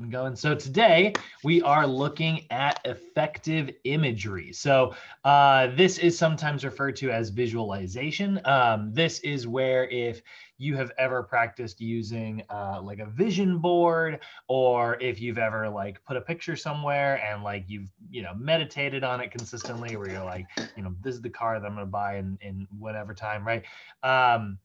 button going. So today we are looking at effective imagery. So uh, this is sometimes referred to as visualization. Um, this is where if you have ever practiced using uh, like a vision board or if you've ever like put a picture somewhere and like you've you know meditated on it consistently where you're like you know this is the car that i'm going to buy in in whatever time right um,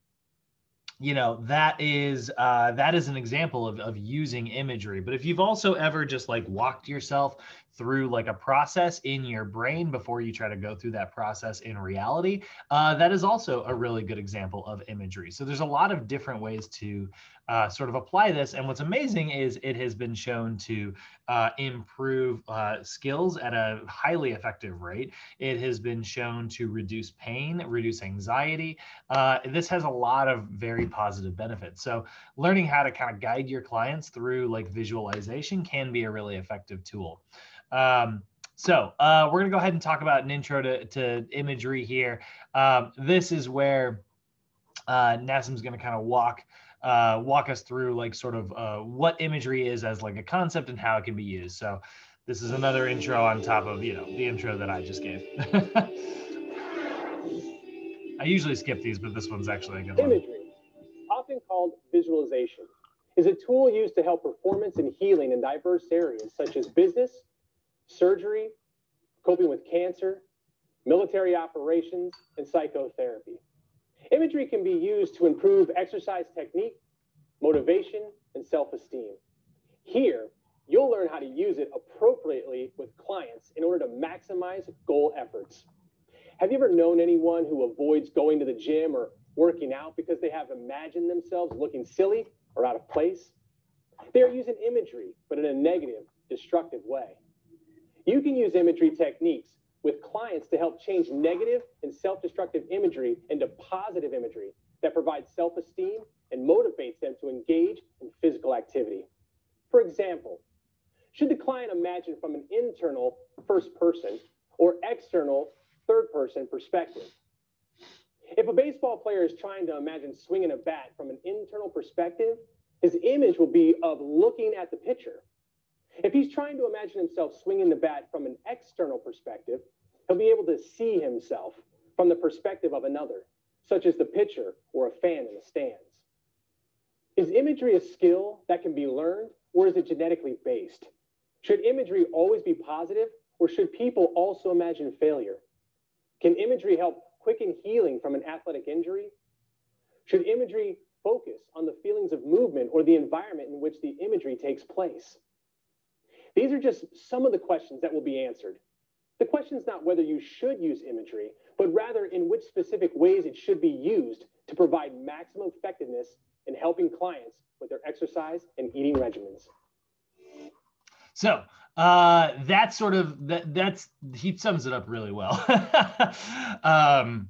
you know that is uh, that is an example of, of using imagery. But if you've also ever just like walked yourself through like a process in your brain before you try to go through that process in reality uh, that is also a really good example of imagery so there's a lot of different ways to uh, sort of apply this. And what's amazing is it has been shown to uh, improve uh, skills at a highly effective rate. It has been shown to reduce pain, reduce anxiety. Uh, this has a lot of very positive benefits. So learning how to kind of guide your clients through like visualization can be a really effective tool. Um, so uh, we're to go ahead and talk about an intro to, to imagery here. Um, this is where uh, Nassim's to kind of walk uh, walk us through like sort of uh, what imagery is as like a concept and how it can be used. So this is another intro on top of, you know, the intro that I just gave. I usually skip these, but this one's actually a good one. Imagery, often called visualization, is a tool used to help performance and healing in diverse areas such as business, surgery, coping with cancer, military operations, and psychotherapy. Imagery can be used to improve exercise technique, motivation, and self esteem. Here, you'll learn how to use it appropriately with clients in order to maximize goal efforts. Have you ever known anyone who avoids going to the gym or working out because they have imagined themselves looking silly or out of place? They are using imagery, but in a negative, destructive way. You can use imagery techniques with clients to help change negative and self destructive imagery into positive imagery that provides self esteem and motivates them to engage in physical activity. For example, should the client imagine from an internal first person or external third person perspective? If a baseball player is trying to imagine swinging a bat from an internal perspective, his image will be of looking at the pitcher. If he's trying to imagine himself swinging the bat from an external perspective, He'll be able to see himself from the perspective of another, such as the pitcher or a fan in the stands. Is imagery a skill that can be learned, or is it genetically based? Should imagery always be positive, or should people also imagine failure? Can imagery help quicken healing from an athletic injury? Should imagery focus on the feelings of movement or the environment in which the imagery takes place? These are just some of the questions that will be answered the question is not whether you should use imagery, but rather in which specific ways it should be used to provide maximum effectiveness in helping clients with their exercise and eating regimens. So uh, that's sort of that. That's he sums it up really well. um,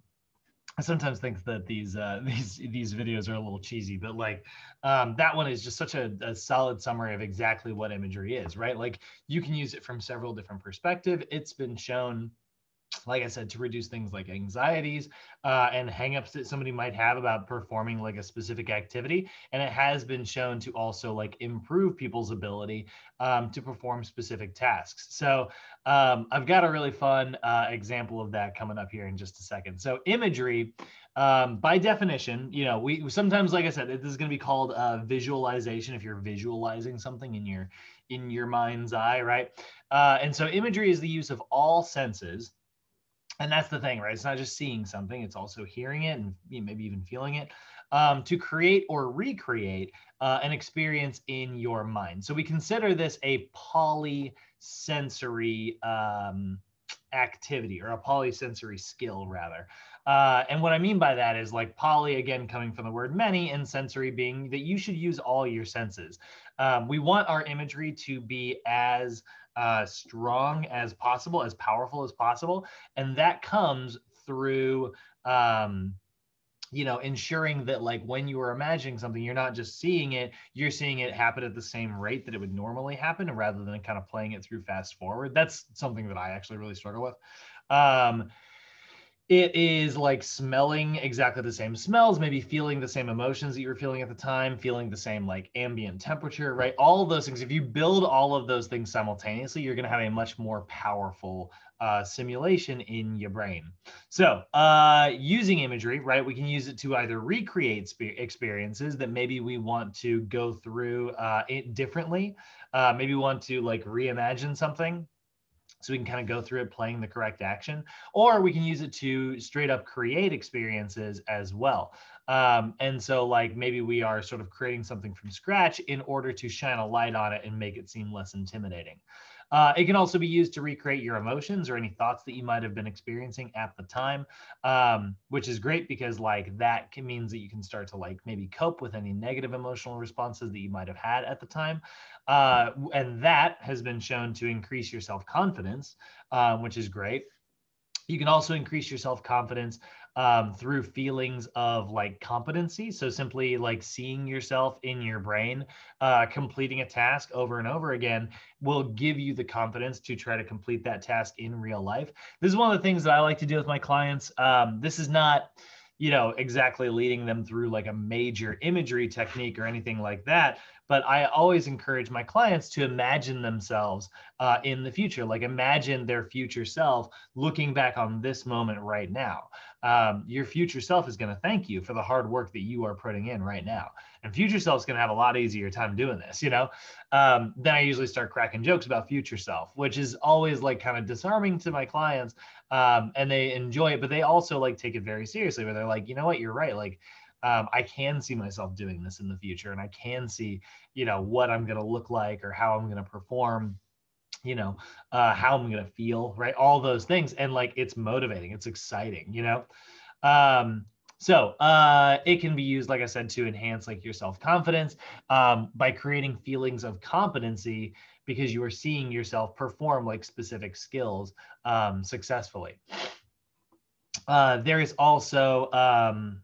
I sometimes think that these uh, these these videos are a little cheesy, but like um, that one is just such a, a, solid summary of exactly what imagery is, right? Like you can use it from several different perspectives. It's been shown like I said, to reduce things like anxieties uh, and hangups that somebody might have about performing like a specific activity. And it has been shown to also like improve people's ability um, to perform specific tasks. So um, I've got a really fun uh, example of that coming up here in just a second. So imagery, um, by definition, you know, we sometimes, like I said, this is going to be called uh, visualization if you're visualizing something in your in your mind's eye, right? Uh, and so imagery is the use of all senses and that's the thing right? It's not just seeing something it's also hearing it and maybe even feeling it um, to create or recreate uh, an experience in your mind. So we consider this a polysensory um, activity or a polysensory skill rather uh, and what i mean by that is like poly again coming from the word many and sensory being that you should use all your senses um, we want our imagery to be as uh, strong as possible, as powerful as possible. And that comes through, um, you know, ensuring that like when you are imagining something, you're not just seeing it, you're seeing it happen at the same rate that it would normally happen rather than kind of playing it through fast forward. That's something that I actually really struggle with. Um, it is like smelling exactly the same smells, maybe feeling the same emotions that you were feeling at the time, feeling the same like ambient temperature, right? All of those things. If you build all of those things simultaneously, you're going to have a much more powerful uh, simulation in your brain. So, uh, using imagery, right, we can use it to either recreate experiences that maybe we want to go through uh, it differently. Uh, maybe we want to like reimagine something so we can kind of go through it playing the correct action or we can use it to straight up create experiences as well. Um, and so like maybe we are sort of creating something from scratch in order to shine a light on it and make it seem less intimidating uh, it can also be used to recreate your emotions or any thoughts that you might have been experiencing at the time, um, which is great because like that can, means that you can start to like maybe cope with any negative emotional responses that you might have had at the time. Uh, and that has been shown to increase your self confidence, um, which is great. You can also increase your self confidence um, through feelings of like competency. So simply like seeing yourself in your brain, uh, completing a task over and over again will give you the confidence to try to complete that task in real life. This is one of the things that I like to do with my clients. Um, this is not you know exactly leading them through like a major imagery technique or anything like that but I always encourage my clients to imagine themselves uh, in the future, like imagine their future self looking back on this moment right now. Um, your future self is going to thank you for the hard work that you are putting in right now. And future self is going to have a lot easier time doing this, you know? Um, then I usually start cracking jokes about future self, which is always like kind of disarming to my clients. Um, and they enjoy it, but they also like take it very seriously where they're like, you know what, you're right. Like, um, I can see myself doing this in the future, and I can see, you know, what I'm going to look like or how I'm going to perform you know uh, how i'm going to feel right? All those things and like it's motivating it's exciting you know? Um, so uh, it can be used like i said to enhance like your self-confidence um, by creating feelings of competency because you are seeing yourself perform like specific skills um, successfully. Uh, there is also um,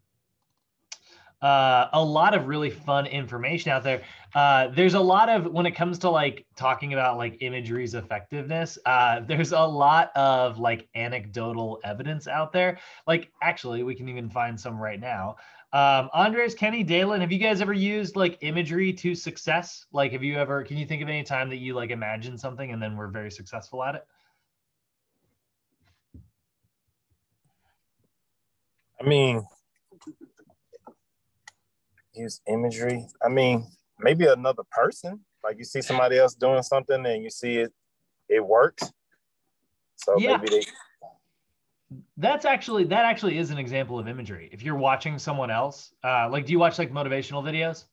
uh, a lot of really fun information out there. Uh, there's a lot of when it comes to like talking about like imagery's effectiveness. Uh, there's a lot of like anecdotal evidence out there. Like actually, we can even find some right now. Um, Andres, Kenny, Dalen, have you guys ever used like imagery to success? Like, have you ever? Can you think of any time that you like imagined something and then were very successful at it? I mean, use imagery. I mean, maybe another person. Like you see somebody else doing something and you see it, it works. So yeah. maybe they. That's actually that actually is an example of imagery. If you're watching someone else, uh, like, do you watch like motivational videos?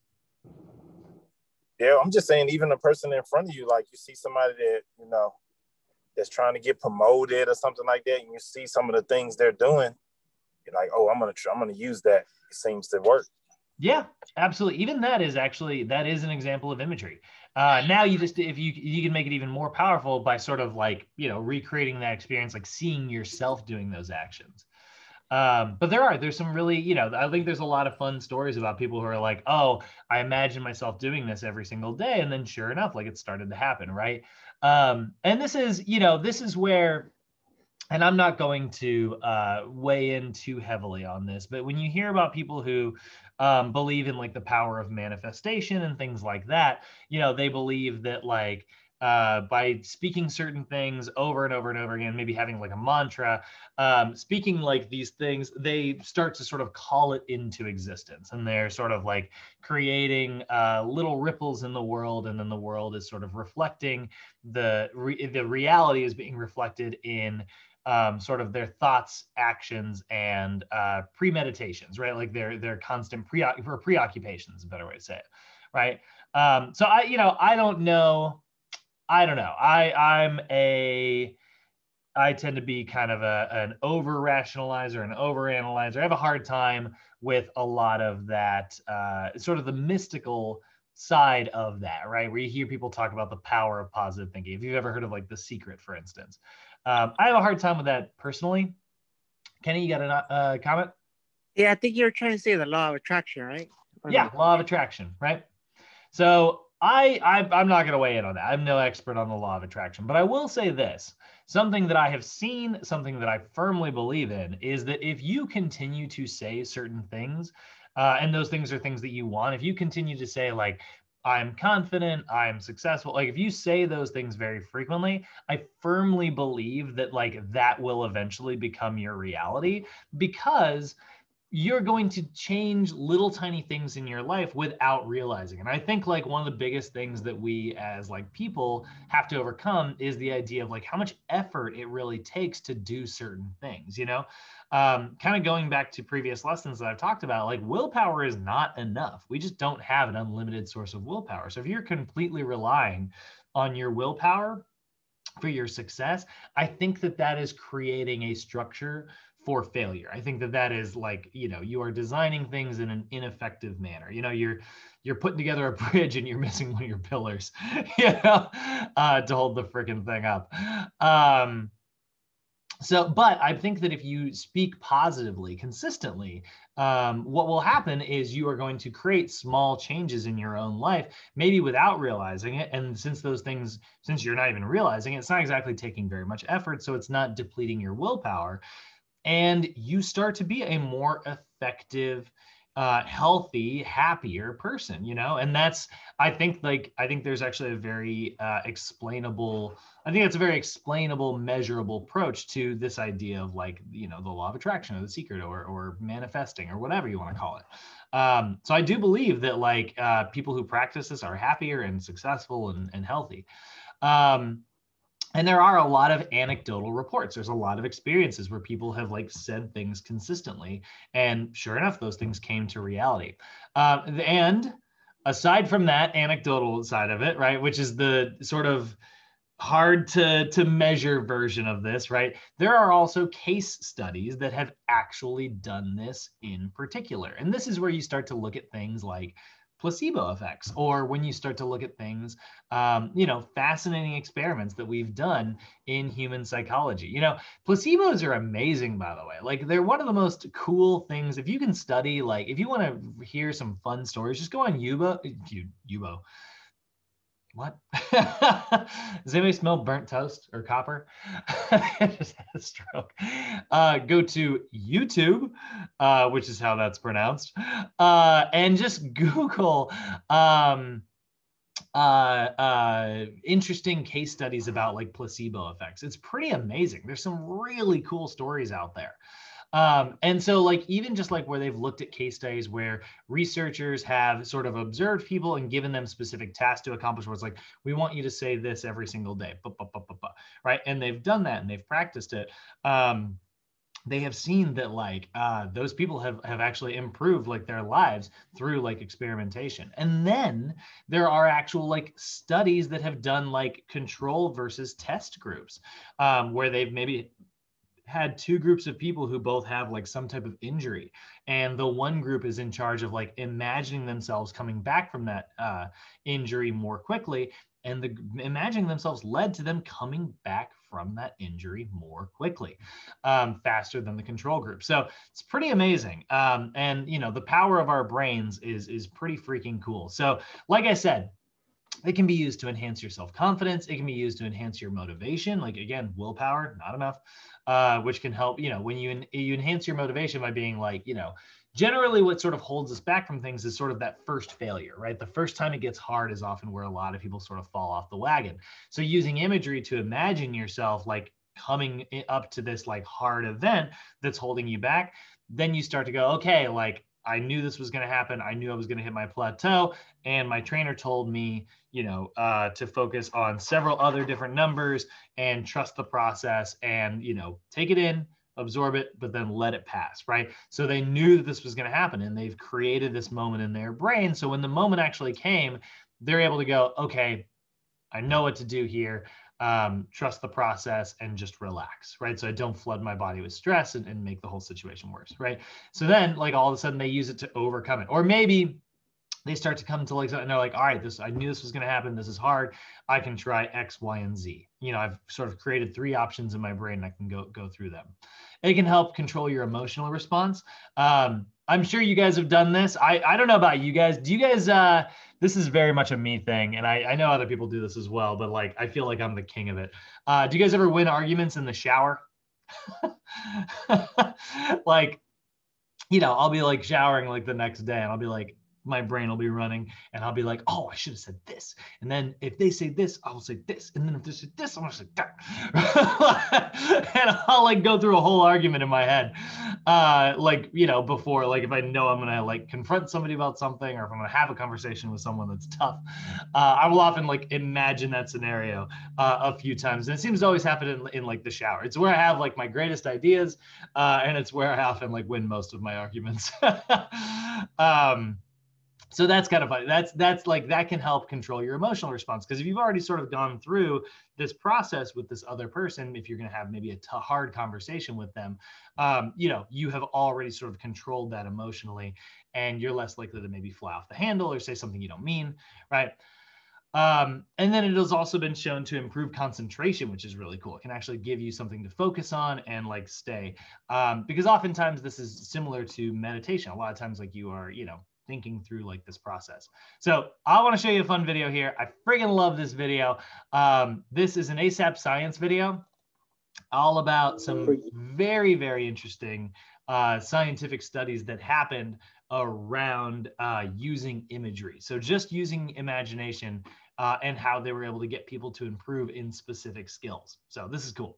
Yeah, I'm just saying, even a person in front of you, like you see somebody that you know that's trying to get promoted or something like that, and you see some of the things they're doing, you're like, oh, I'm gonna try, I'm gonna use that. It seems to work. Yeah, absolutely. Even that is actually that is an example of imagery. Uh, now you just if you you can make it even more powerful by sort of like you know recreating that experience, like seeing yourself doing those actions. Um, but there are there's some really you know I think there's a lot of fun stories about people who are like, oh, I imagine myself doing this every single day, and then sure enough, like it started to happen, right? Um, and this is you know this is where and I'm not going to uh, weigh in too heavily on this, but when you hear about people who um, believe in like the power of manifestation and things like that. You know, they believe that like uh, by speaking certain things over and over and over again, maybe having like a mantra, um, speaking like these things, they start to sort of call it into existence. And they're sort of like creating uh, little ripples in the world. And then the world is sort of reflecting the, re- the reality is being reflected in um, sort of their thoughts, actions, and uh, premeditations, right? Like their their constant pre or preoccupations, a better way to say it, right? Um, so I, you know, I don't know, I don't know. I I'm a I tend to be kind of a, an over rationalizer, an over analyzer. I have a hard time with a lot of that, uh, sort of the mystical side of that, right? Where you hear people talk about the power of positive thinking. If you've ever heard of like The Secret, for instance, um, I have a hard time with that personally. Kenny, you got a uh, comment? Yeah, I think you were trying to say the law of attraction, right? Or yeah, law of attraction, right? So I, I I'm not going to weigh in on that. I'm no expert on the law of attraction, but I will say this: something that I have seen, something that I firmly believe in, is that if you continue to say certain things, uh, and those things are things that you want, if you continue to say like, I'm confident, I'm successful. Like if you say those things very frequently, I firmly believe that like that will eventually become your reality because you're going to change little tiny things in your life without realizing. And I think like one of the biggest things that we as like people have to overcome is the idea of like how much effort it really takes to do certain things, you know? Um, kind of going back to previous lessons that I've talked about, like willpower is not enough. We just don't have an unlimited source of willpower. So if you're completely relying on your willpower for your success, I think that that is creating a structure for failure. I think that that is like, you know, you are designing things in an ineffective manner. You know, you're you're putting together a bridge and you're missing one of your pillars, you know, uh, to hold the freaking thing up. Um, so, but I think that if you speak positively, consistently, um, what will happen is you are going to create small changes in your own life, maybe without realizing it. And since those things, since you're not even realizing it, it's not exactly taking very much effort. So it's not depleting your willpower and you start to be a more effective uh, healthy happier person you know? And that's i think like i think there's actually a very uh, explainable i think it's a very explainable measurable approach to this idea of like you know the law of attraction or the secret or, or manifesting or whatever you want to call it. Um, so i do believe that like uh, people who practice this are happier and successful and, and healthy. Um, and there are a lot of anecdotal reports. There's a lot of experiences where people have like said things consistently and sure enough those things came to reality. Um, and aside from that anecdotal side of it right which is the sort of hard to to measure version of this right there are also case studies that have actually done this in particular. And this is where you start to look at things like placebo effects or when you start to look at things um, you know fascinating experiments that we've done in human psychology. You know placebos are amazing by the way. Like they're one of the most cool things. If you can study like if you want to hear some fun stories just go on yubo yubo what? Does anybody smell burnt toast or copper? just had a stroke. Uh, go to YouTube, uh, which is how that's pronounced, uh, and just Google um, uh, uh, interesting case studies about like placebo effects. It's pretty amazing. There's some really cool stories out there. Um, and so, like, even just like where they've looked at case studies where researchers have sort of observed people and given them specific tasks to accomplish, where it's like, we want you to say this every single day, right? And they've done that and they've practiced it. Um, they have seen that like uh, those people have have actually improved like their lives through like experimentation and then there are actual like studies that have done like control versus test groups um, where they've maybe had two groups of people who both have like some type of injury. And the one group is in charge of like imagining themselves coming back from that uh, injury more quickly. And the imagining themselves led to them coming back from that injury more quickly um, faster than the control group. So it's pretty amazing. Um, and you know the power of our brains is is pretty freaking cool. So like i said it can be used to enhance your self-confidence. It can be used to enhance your motivation. Like again willpower not enough uh, which can help you know when you you enhance your motivation by being like you know generally what sort of holds us back from things is sort of that first failure right? The first time it gets hard is often where a lot of people sort of fall off the wagon. So using imagery to imagine yourself like coming up to this like hard event that's holding you back then you start to go okay like I knew this was going to happen. I knew I was going to hit my plateau. And my trainer told me, you know, uh, to focus on several other different numbers and trust the process and, you know, take it in, absorb it, but then let it pass. Right. So they knew that this was going to happen and they've created this moment in their brain. So when the moment actually came, they're able to go, okay, I know what to do here um, trust the process and just relax, right? So I don't flood my body with stress and, and make the whole situation worse, right? So then, like all of a sudden, they use it to overcome it, or maybe they start to come to like and they're like, all right, this I knew this was going to happen. This is hard. I can try X, Y, and Z. You know, I've sort of created three options in my brain. I can go go through them. It can help control your emotional response. Um, I'm sure you guys have done this. I I don't know about you guys. Do you guys uh this is very much a me thing, and I, I know other people do this as well, but like I feel like I'm the king of it. Uh, do you guys ever win arguments in the shower? like, you know, I'll be like showering like the next day, and I'll be like, my brain will be running and I'll be like, oh, I should have said this. And then if they say this, I'll say this. And then if they say this, I'm gonna say that. and I'll like go through a whole argument in my head. Uh, like, you know, before, like if I know I'm gonna like confront somebody about something or if I'm gonna have a conversation with someone that's tough, uh, I will often like imagine that scenario uh, a few times. And it seems to always happen in, in like the shower. It's where I have like my greatest ideas uh, and it's where I often like win most of my arguments. um, so that's kind of funny that's that's like that can help control your emotional response because if you've already sort of gone through this process with this other person if you're going to have maybe a t- hard conversation with them um, you know you have already sort of controlled that emotionally and you're less likely to maybe fly off the handle or say something you don't mean right um, and then it has also been shown to improve concentration, which is really cool. It can actually give you something to focus on and like stay. Um, because oftentimes this is similar to meditation. A lot of times, like you are, you know, thinking through like this process. So I want to show you a fun video here. I friggin' love this video. Um, this is an ASAP science video all about some very, very interesting uh, scientific studies that happened around uh, using imagery. So just using imagination uh, and how they were able to get people to improve in specific skills. So this is cool.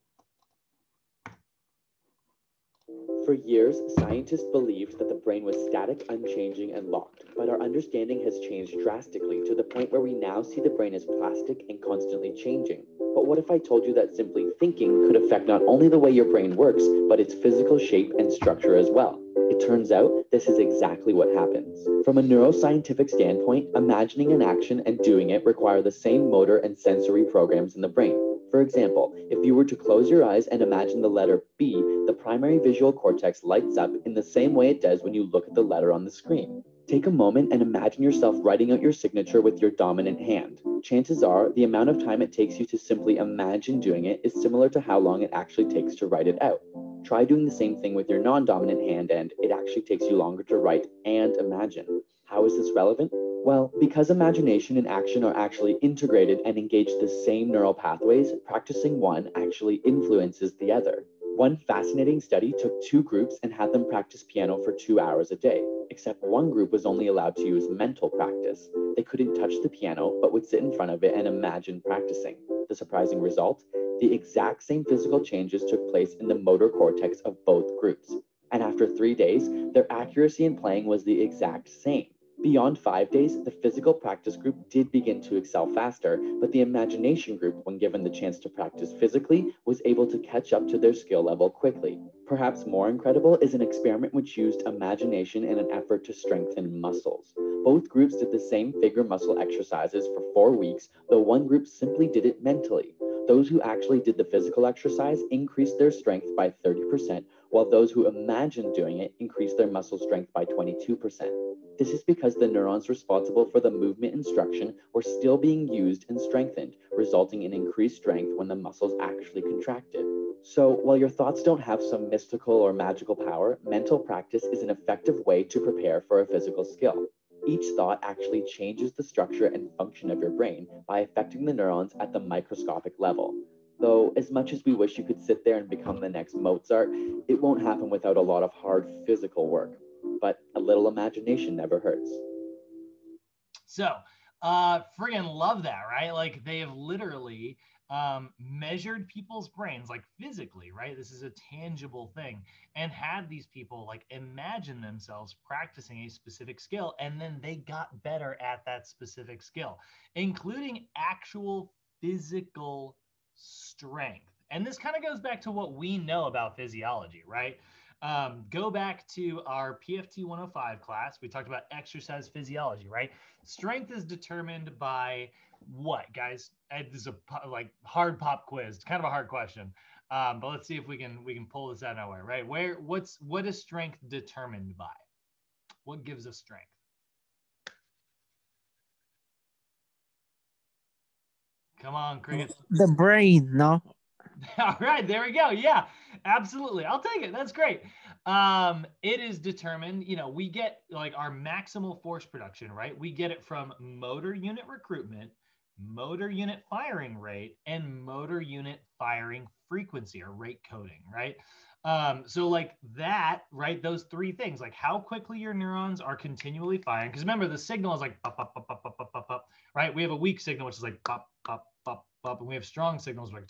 For years, scientists believed that the brain was static, unchanging, and locked, but our understanding has changed drastically to the point where we now see the brain as plastic and constantly changing. But what if I told you that simply thinking could affect not only the way your brain works, but its physical shape and structure as well? It turns out this is exactly what happens. From a neuroscientific standpoint, imagining an action and doing it require the same motor and sensory programs in the brain. For example, if you were to close your eyes and imagine the letter B, the primary visual cortex lights up in the same way it does when you look at the letter on the screen. Take a moment and imagine yourself writing out your signature with your dominant hand. Chances are the amount of time it takes you to simply imagine doing it is similar to how long it actually takes to write it out. Try doing the same thing with your non dominant hand, and it actually takes you longer to write and imagine. How is this relevant? Well, because imagination and action are actually integrated and engage the same neural pathways, practicing one actually influences the other. One fascinating study took two groups and had them practice piano for two hours a day, except one group was only allowed to use mental practice. They couldn't touch the piano, but would sit in front of it and imagine practicing. The surprising result? The exact same physical changes took place in the motor cortex of both groups. And after three days, their accuracy in playing was the exact same. Beyond five days, the physical practice group did begin to excel faster, but the imagination group, when given the chance to practice physically, was able to catch up to their skill level quickly. Perhaps more incredible is an experiment which used imagination in an effort to strengthen muscles. Both groups did the same figure muscle exercises for four weeks, though one group simply did it mentally. Those who actually did the physical exercise increased their strength by 30%, while those who imagined doing it increased their muscle strength by 22%. This is because the neurons responsible for the movement instruction were still being used and strengthened, resulting in increased strength when the muscles actually contracted. So, while your thoughts don't have some mystical or magical power, mental practice is an effective way to prepare for a physical skill. Each thought actually changes the structure and function of your brain by affecting the neurons at the microscopic level. Though, as much as we wish you could sit there and become the next Mozart, it won't happen without a lot of hard physical work. But a little imagination never hurts. So, uh, friggin' love that, right? Like they have literally um, measured people's brains, like physically, right? This is a tangible thing, and had these people like imagine themselves practicing a specific skill, and then they got better at that specific skill, including actual physical strength. And this kind of goes back to what we know about physiology, right? Um, go back to our PFT 105 class. We talked about exercise physiology, right? Strength is determined by what, guys? This is a like hard pop quiz. It's kind of a hard question, um, but let's see if we can we can pull this out nowhere, right? Where what's what is strength determined by? What gives us strength? Come on, cricket. The brain, no? All right, there we go. Yeah, absolutely. I'll take it. That's great. um, it is determined, you know, we get like our maximal force production, right? We get it from motor unit recruitment, motor unit firing rate, and motor unit firing frequency or rate coding, right? Um, so like that, right? Those three things, like how quickly your neurons are continually firing. Because remember, the signal is like pop, pop, pop, pop, pop, pop, pop, pop, right? We have a weak signal, which is like pop, pop, and we have strong signals like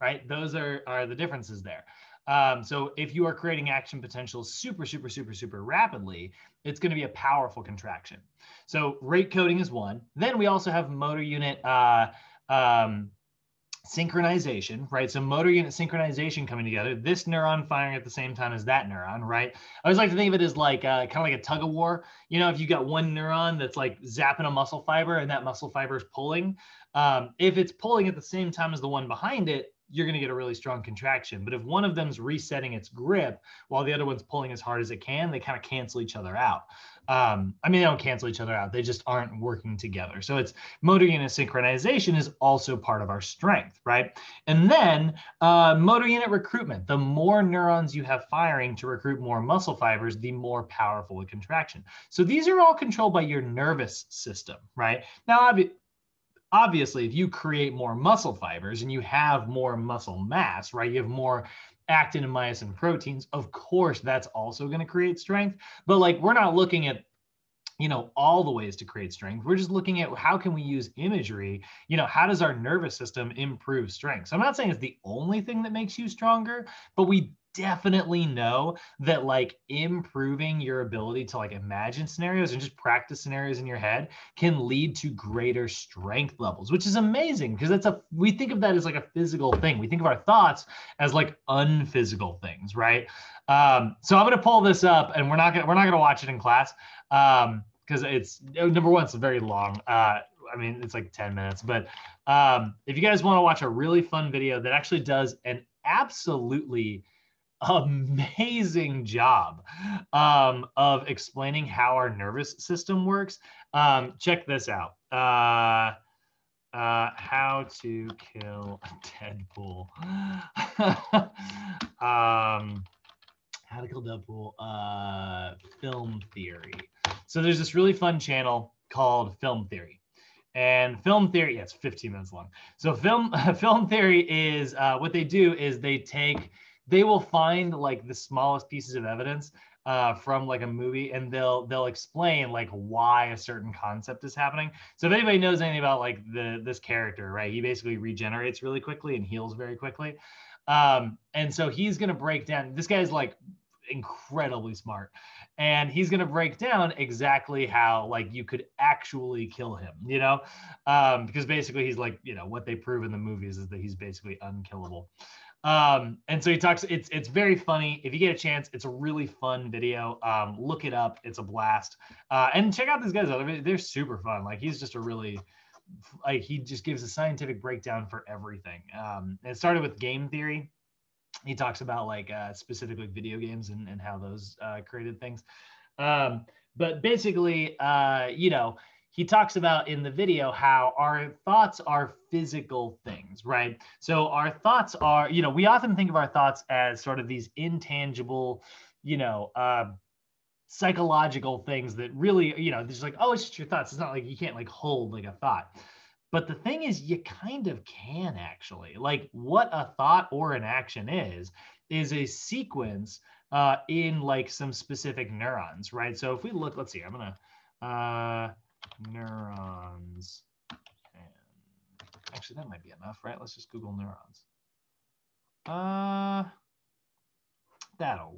right? Those are are the differences there. Um, so if you are creating action potential super, super, super, super rapidly, it's going to be a powerful contraction. So rate coding is one. Then we also have motor unit uh, um, synchronization, right? So motor unit synchronization coming together. This neuron firing at the same time as that neuron, right? I always like to think of it as like uh, kind of like a tug of war. You know, if you got one neuron that's like zapping a muscle fiber and that muscle fiber is pulling, um, if it's pulling at the same time as the one behind it, you're going to get a really strong contraction. But if one of them's resetting its grip while the other one's pulling as hard as it can, they kind of cancel each other out. Um, I mean, they don't cancel each other out. They just aren't working together. So it's motor unit synchronization is also part of our strength, right? And then uh, motor unit recruitment. The more neurons you have firing to recruit more muscle fibers, the more powerful the contraction. So these are all controlled by your nervous system, right? Now, obviously if you create more muscle fibers and you have more muscle mass right you have more actin and myosin proteins of course that's also going to create strength. But like we're not looking at you know all the ways to create strength. We're just looking at how can we use imagery you know how does our nervous system improve strength? So i'm not saying it's the only thing that makes you stronger but we definitely know that like improving your ability to like imagine scenarios and just practice scenarios in your head can lead to greater strength levels which is amazing because that's a we think of that as like a physical thing we think of our thoughts as like unphysical things right um, so i'm to pull this up and we're not to we're not to watch it in class um, because it's number one it's very long uh, I mean, it's like 10 minutes. But um, if you guys want to watch a really fun video that actually does an absolutely amazing job um, of explaining how our nervous system works. Um, check this out. Uh, uh, how to kill Deadpool. um, how to kill Deadpool. Uh, film theory. So there's this really fun channel called Film Theory. And film theory, yeah, it's 15 minutes long. So film film theory is uh, what they do is they take they will find like the smallest pieces of evidence uh, from like a movie and they'll they'll explain like why a certain concept is happening. So if anybody knows anything about like the this character right he basically regenerates really quickly and heals very quickly. Um, and so he's going to break down this guy's like incredibly smart and he's going to break down exactly how like you could actually kill him you know? Um, because basically he's like you know what they prove in the movies is that he's basically unkillable um, and so he talks, it's it's very funny. If you get a chance, it's a really fun video. Um, look it up, it's a blast. Uh, and check out these guys, they're super fun. Like he's just a really like he just gives a scientific breakdown for everything. Um, it started with game theory. He talks about like uh, specifically video games and, and how those uh, created things. Um, but basically, uh, you know, he talks about in the video how our thoughts are physical things, right? So our thoughts are, you know, we often think of our thoughts as sort of these intangible, you know, uh, psychological things that really, you know, just like, oh, it's just your thoughts. It's not like you can't like hold like a thought. But the thing is, you kind of can actually. Like, what a thought or an action is, is a sequence uh, in like some specific neurons, right? So if we look, let's see, I'm gonna. Uh, neurons. And actually, that might be enough, right? Let's just Google neurons. Uh, that'll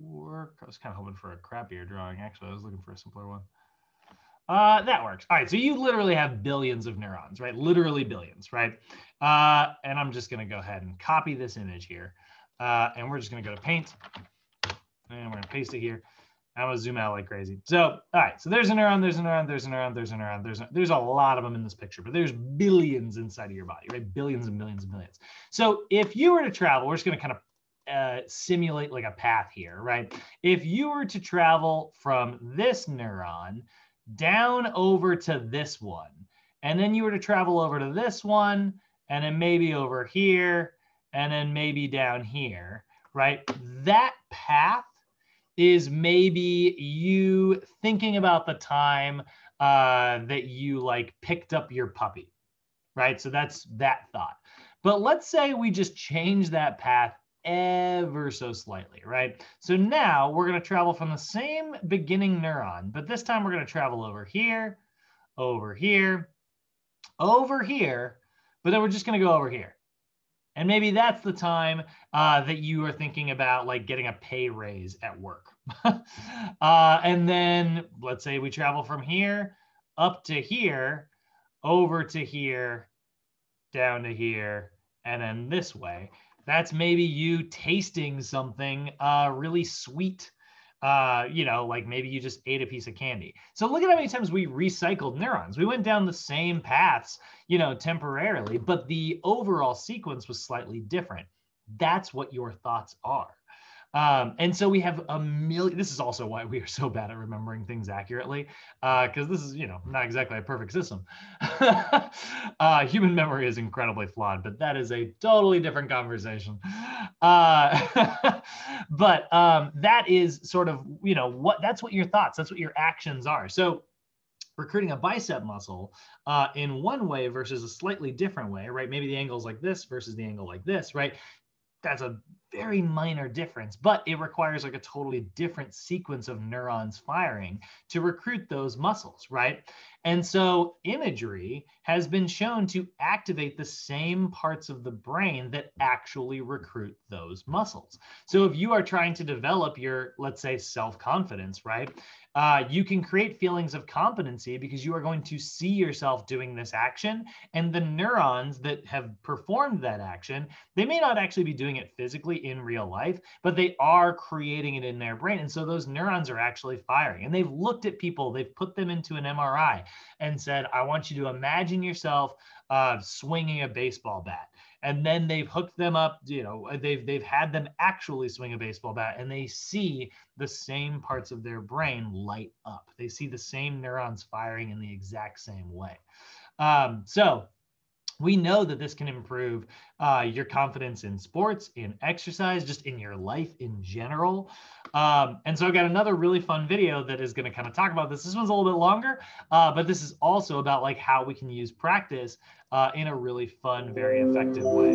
work. I was kind of hoping for a crappier drawing. Actually, I was looking for a simpler one. Uh, that works. All right, so you literally have billions of neurons, right? Literally billions, right? Uh, and I'm just gonna go ahead and copy this image here. Uh, and we're just gonna go to paint and we're gonna paste it here. I'm gonna zoom out like crazy. So, all right. So there's a neuron, there's a neuron, there's a neuron, there's a neuron, there's a, there's a lot of them in this picture, but there's billions inside of your body, right? Billions and billions and billions. So if you were to travel, we're just gonna kind of uh, simulate like a path here, right? If you were to travel from this neuron down over to this one, and then you were to travel over to this one, and then maybe over here, and then maybe down here, right? That path is maybe you thinking about the time uh, that you like picked up your puppy, right? So that's that thought. But let's say we just change that path ever so slightly, right? So now we're going to travel from the same beginning neuron, but this time we're going to travel over here, over here, over here, but then we're just going to go over here. And maybe that's the time uh, that you are thinking about like getting a pay raise at work. uh, and then let's say we travel from here up to here, over to here, down to here, and then this way. That's maybe you tasting something uh, really sweet uh, you know, like maybe you just ate a piece of candy. So look at how many times we recycled neurons. We went down the same paths, you know, temporarily, but the overall sequence was slightly different. That's what your thoughts are. Um, and so we have a million. This is also why we are so bad at remembering things accurately, because uh, this is, you know, not exactly a perfect system. uh, human memory is incredibly flawed, but that is a totally different conversation. Uh, but um, that is sort of, you know, what that's what your thoughts, that's what your actions are. So recruiting a bicep muscle uh, in one way versus a slightly different way, right? Maybe the angle is like this versus the angle like this, right? That's a very minor difference, but it requires like a totally different sequence of neurons firing to recruit those muscles, right? And so imagery has been shown to activate the same parts of the brain that actually recruit those muscles. So if you are trying to develop your, let's say, self confidence, right? Uh, you can create feelings of competency because you are going to see yourself doing this action. And the neurons that have performed that action, they may not actually be doing it physically in real life, but they are creating it in their brain. And so those neurons are actually firing. And they've looked at people, they've put them into an MRI and said, I want you to imagine yourself uh, swinging a baseball bat. And then they've hooked them up, you know, they've they've had them actually swing a baseball bat and they see the same parts of their brain light up. They see the same neurons firing in the exact same way. Um, so we know that this can improve uh, your confidence in sports, in exercise, just in your life in general. Um, and so I've got another really fun video that is going to kind of talk about this. This one's a little bit longer, uh, but this is also about like how we can use practice uh, in a really fun, very effective way.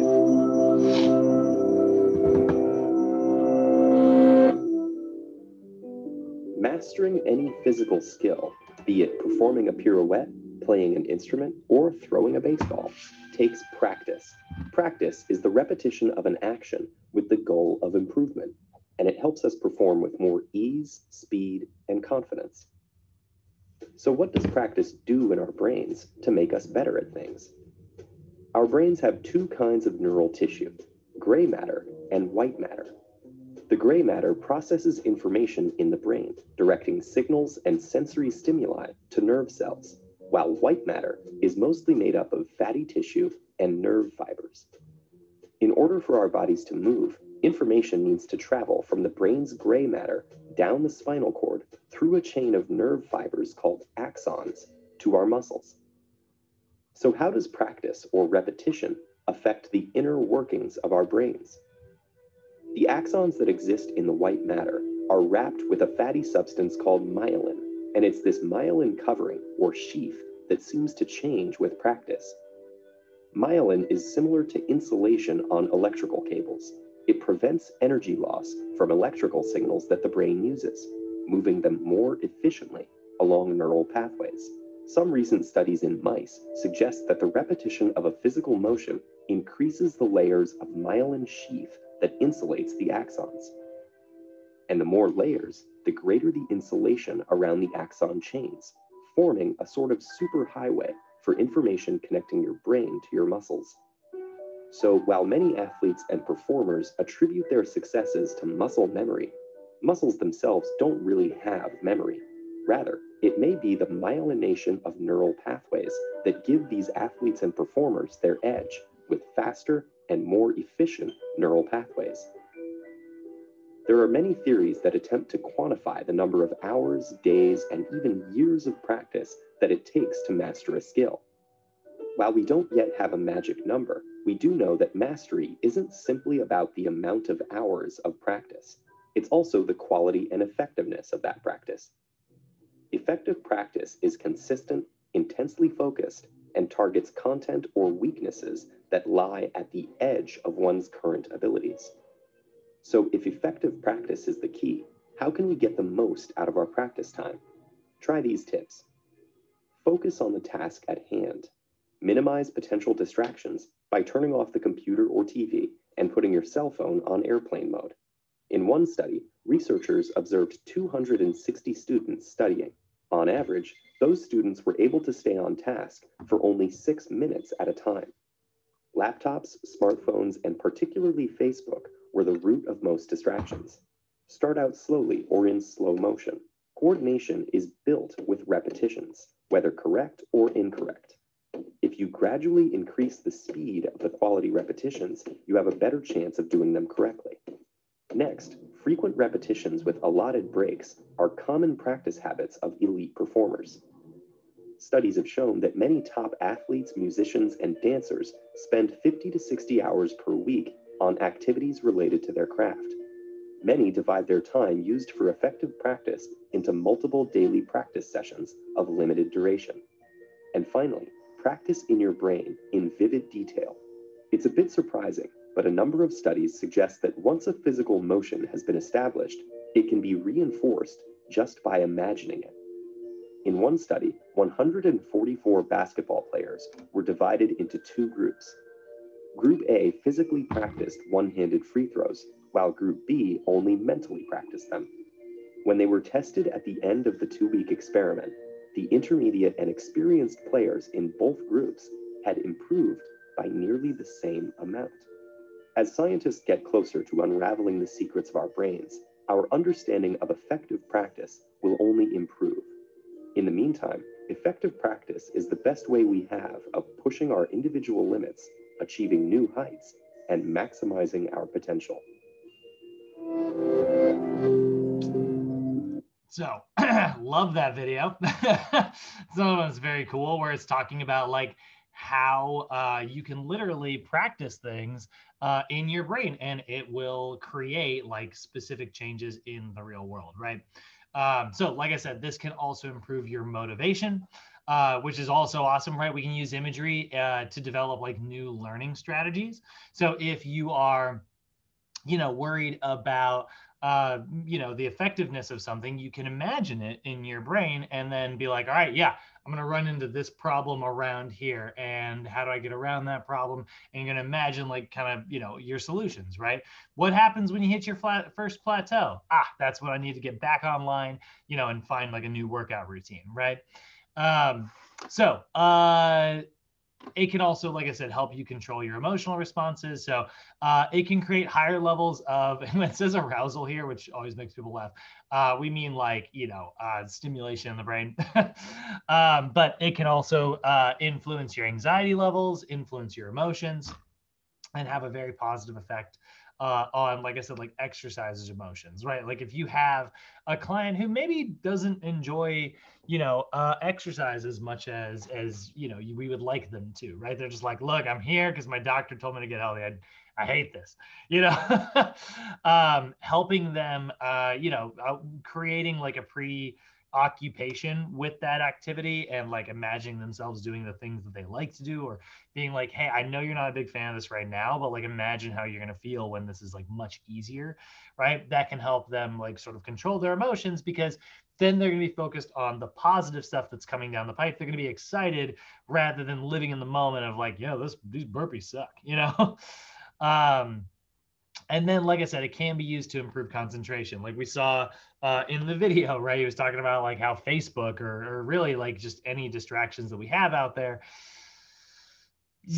Mastering any physical skill, be it performing a pirouette, playing an instrument, or throwing a baseball takes practice. Practice is the repetition of an action with the goal of improvement, and it helps us perform with more ease, speed, and confidence. So, what does practice do in our brains to make us better at things? Our brains have two kinds of neural tissue gray matter and white matter. The gray matter processes information in the brain, directing signals and sensory stimuli to nerve cells while white matter is mostly made up of fatty tissue and nerve fibers. In order for our bodies to move, information needs to travel from the brain's gray matter down the spinal cord through a chain of nerve fibers called axons to our muscles. So, how does practice or repetition affect the inner workings of our brains? The axons that exist in the white matter are wrapped with a fatty substance called myelin and it's this myelin covering, or sheath, that seems to change with practice. Myelin is similar to insulation on electrical cables. It prevents energy loss from electrical signals that the brain uses, moving them more efficiently along neural pathways. Some recent studies in mice suggest that the repetition of a physical motion increases the layers of myelin sheath that insulates the axons. And the more layers, the greater the insulation around the axon chains, forming a sort of superhighway for information connecting your brain to your muscles. So while many athletes and performers attribute their successes to muscle memory, muscles themselves don't really have memory. Rather, it may be the myelination of neural pathways that give these athletes and performers their edge with faster and more efficient neural pathways. There are many theories that attempt to quantify the number of hours, days, and even years of practice that it takes to master a skill. While we don't yet have a magic number, we do know that mastery isn't simply about the amount of hours of practice. It's also the quality and effectiveness of that practice. Effective practice is consistent, intensely focused, and targets content or weaknesses that lie at the edge of one's current abilities. So, if effective practice is the key, how can we get the most out of our practice time? Try these tips. Focus on the task at hand. Minimize potential distractions by turning off the computer or TV and putting your cell phone on airplane mode. In one study, researchers observed 260 students studying. On average, those students were able to stay on task for only six minutes at a time. Laptops, smartphones, and particularly Facebook were the root of most distractions. Start out slowly or in slow motion. Coordination is built with repetitions, whether correct or incorrect. If you gradually increase the speed of the quality repetitions, you have a better chance of doing them correctly. Next, frequent repetitions with allotted breaks are common practice habits of elite performers. Studies have shown that many top athletes, musicians, and dancers spend 50 to 60 hours per week on activities related to their craft. Many divide their time used for effective practice into multiple daily practice sessions of limited duration. And finally, practice in your brain in vivid detail. It's a bit surprising, but a number of studies suggest that once a physical motion has been established, it can be reinforced just by imagining it. In one study, 144 basketball players were divided into two groups. Group A physically practiced one handed free throws, while Group B only mentally practiced them. When they were tested at the end of the two week experiment, the intermediate and experienced players in both groups had improved by nearly the same amount. As scientists get closer to unraveling the secrets of our brains, our understanding of effective practice will only improve. In the meantime, effective practice is the best way we have of pushing our individual limits, achieving new heights, and maximizing our potential. So, love that video. Some of is very cool where it's talking about like how uh, you can literally practice things uh, in your brain and it will create like specific changes in the real world, right? Um, so, like I said, this can also improve your motivation, uh, which is also awesome, right? We can use imagery uh, to develop like new learning strategies. So, if you are, you know, worried about uh, you know, the effectiveness of something, you can imagine it in your brain and then be like, all right, yeah, I'm going to run into this problem around here. And how do I get around that problem? And you're going to imagine like kind of, you know, your solutions, right? What happens when you hit your flat, first plateau? Ah, that's when I need to get back online, you know, and find like a new workout routine, right? Um, so, uh, it can also, like I said, help you control your emotional responses. So uh, it can create higher levels of, and it says arousal here, which always makes people laugh. Uh, we mean like, you know, uh, stimulation in the brain. um, but it can also uh, influence your anxiety levels, influence your emotions, and have a very positive effect uh, on, like I said, like exercises emotions, right? Like if you have a client who maybe doesn't enjoy, you know, uh, exercise as much as as you know we would like them to, right? They're just like, look, I'm here because my doctor told me to get healthy. I, I hate this, you know. um, helping them, uh, you know, uh, creating like a pre occupation with that activity and like imagining themselves doing the things that they like to do or being like hey i know you're not a big fan of this right now but like imagine how you're going to feel when this is like much easier right? That can help them like sort of control their emotions because then they're going to be focused on the positive stuff that's coming down the pipe. They're going to be excited rather than living in the moment of like yo this these burpees suck you know? Um and then like i said it can be used to improve concentration. Like we saw uh, in the video right? He was talking about like how facebook or, or really like just any distractions that we have out there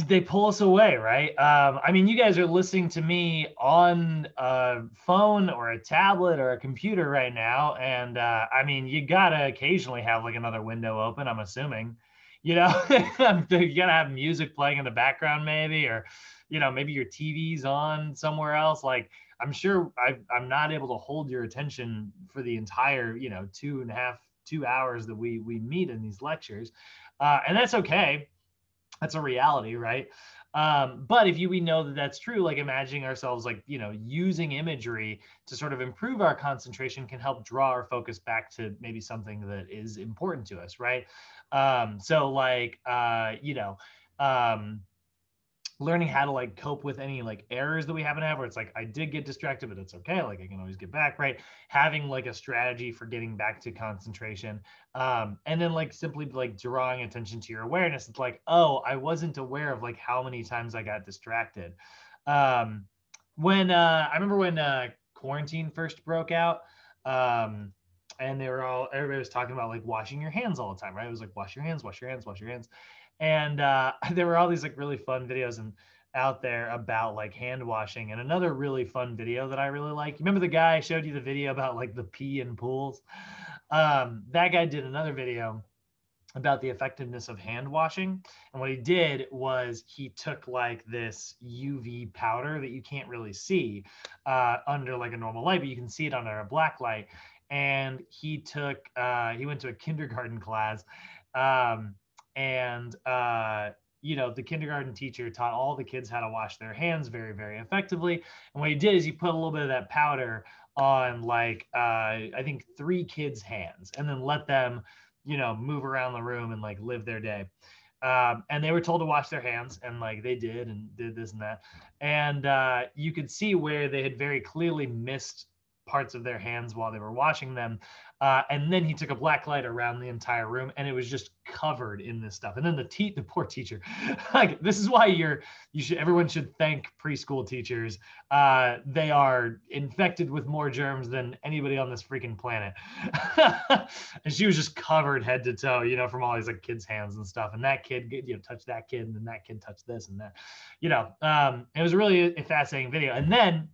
they pull us away right? Um, i mean you guys are listening to me on a phone or a tablet or a computer right now. And uh, i mean you gotta occasionally have like another window open i'm assuming. You know you gotta have music playing in the background maybe or you know maybe your tv's on somewhere else like i'm sure I, i'm not able to hold your attention for the entire you know two and a half two hours that we we meet in these lectures uh, and that's okay that's a reality, right? Um, but if you we know that that's true, like imagining ourselves like you know using imagery to sort of improve our concentration can help draw our focus back to maybe something that is important to us, right? Um, so like uh, you know. Um, learning how to like cope with any like errors that we happen to have where it's like i did get distracted but it's okay like i can always get back right? Having like a strategy for getting back to concentration um and then like simply like drawing attention to your awareness. It's like oh i wasn't aware of like how many times i got distracted. Um when uh i remember when uh quarantine first broke out um and they were all everybody was talking about like washing your hands all the time right? It was like wash your hands wash your hands wash your hands and uh, there were all these like really fun videos and out there about like hand washing. And another really fun video that i really like remember the guy i showed you the video about like the pee in pools? Um, that guy did another video about the effectiveness of hand washing. And what he did was he took like this uv powder that you can't really see uh, under like a normal light but you can see it under a black light. And he took uh, he went to a kindergarten class um, and uh, you know the kindergarten teacher taught all the kids how to wash their hands very very effectively. And what he did is he put a little bit of that powder on like uh, i think three kids hands and then let them you know move around the room and like live their day. Um, and they were told to wash their hands and like they did and did this and that. And uh, you could see where they had very clearly missed parts of their hands while they were washing them. Uh, and then he took a black light around the entire room and it was just covered in this stuff. And then the te- the poor teacher, like this is why you're you should everyone should thank preschool teachers. Uh, they are infected with more germs than anybody on this freaking planet. and she was just covered head to toe, you know, from all these like kids' hands and stuff. And that kid, you know, touched that kid, and then that kid touched this and that. You know, um, it was really a fascinating video. And then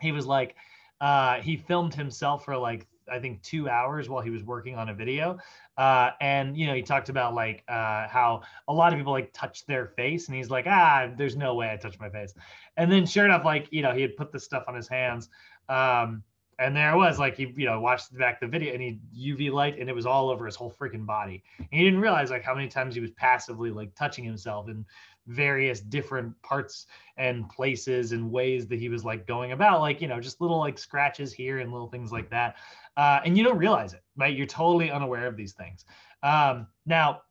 he was like uh, he filmed himself for like I think two hours while he was working on a video. Uh, and you know, he talked about like uh, how a lot of people like touch their face, and he's like, ah, there's no way I touch my face. And then sure enough, like you know, he had put the stuff on his hands. Um, and there it was, like he, you know, watched back the video and he UV light and it was all over his whole freaking body. And he didn't realize like how many times he was passively like touching himself and various different parts and places and ways that he was like going about like you know just little like scratches here and little things like that uh, and you don't realize it right you're totally unaware of these things um, now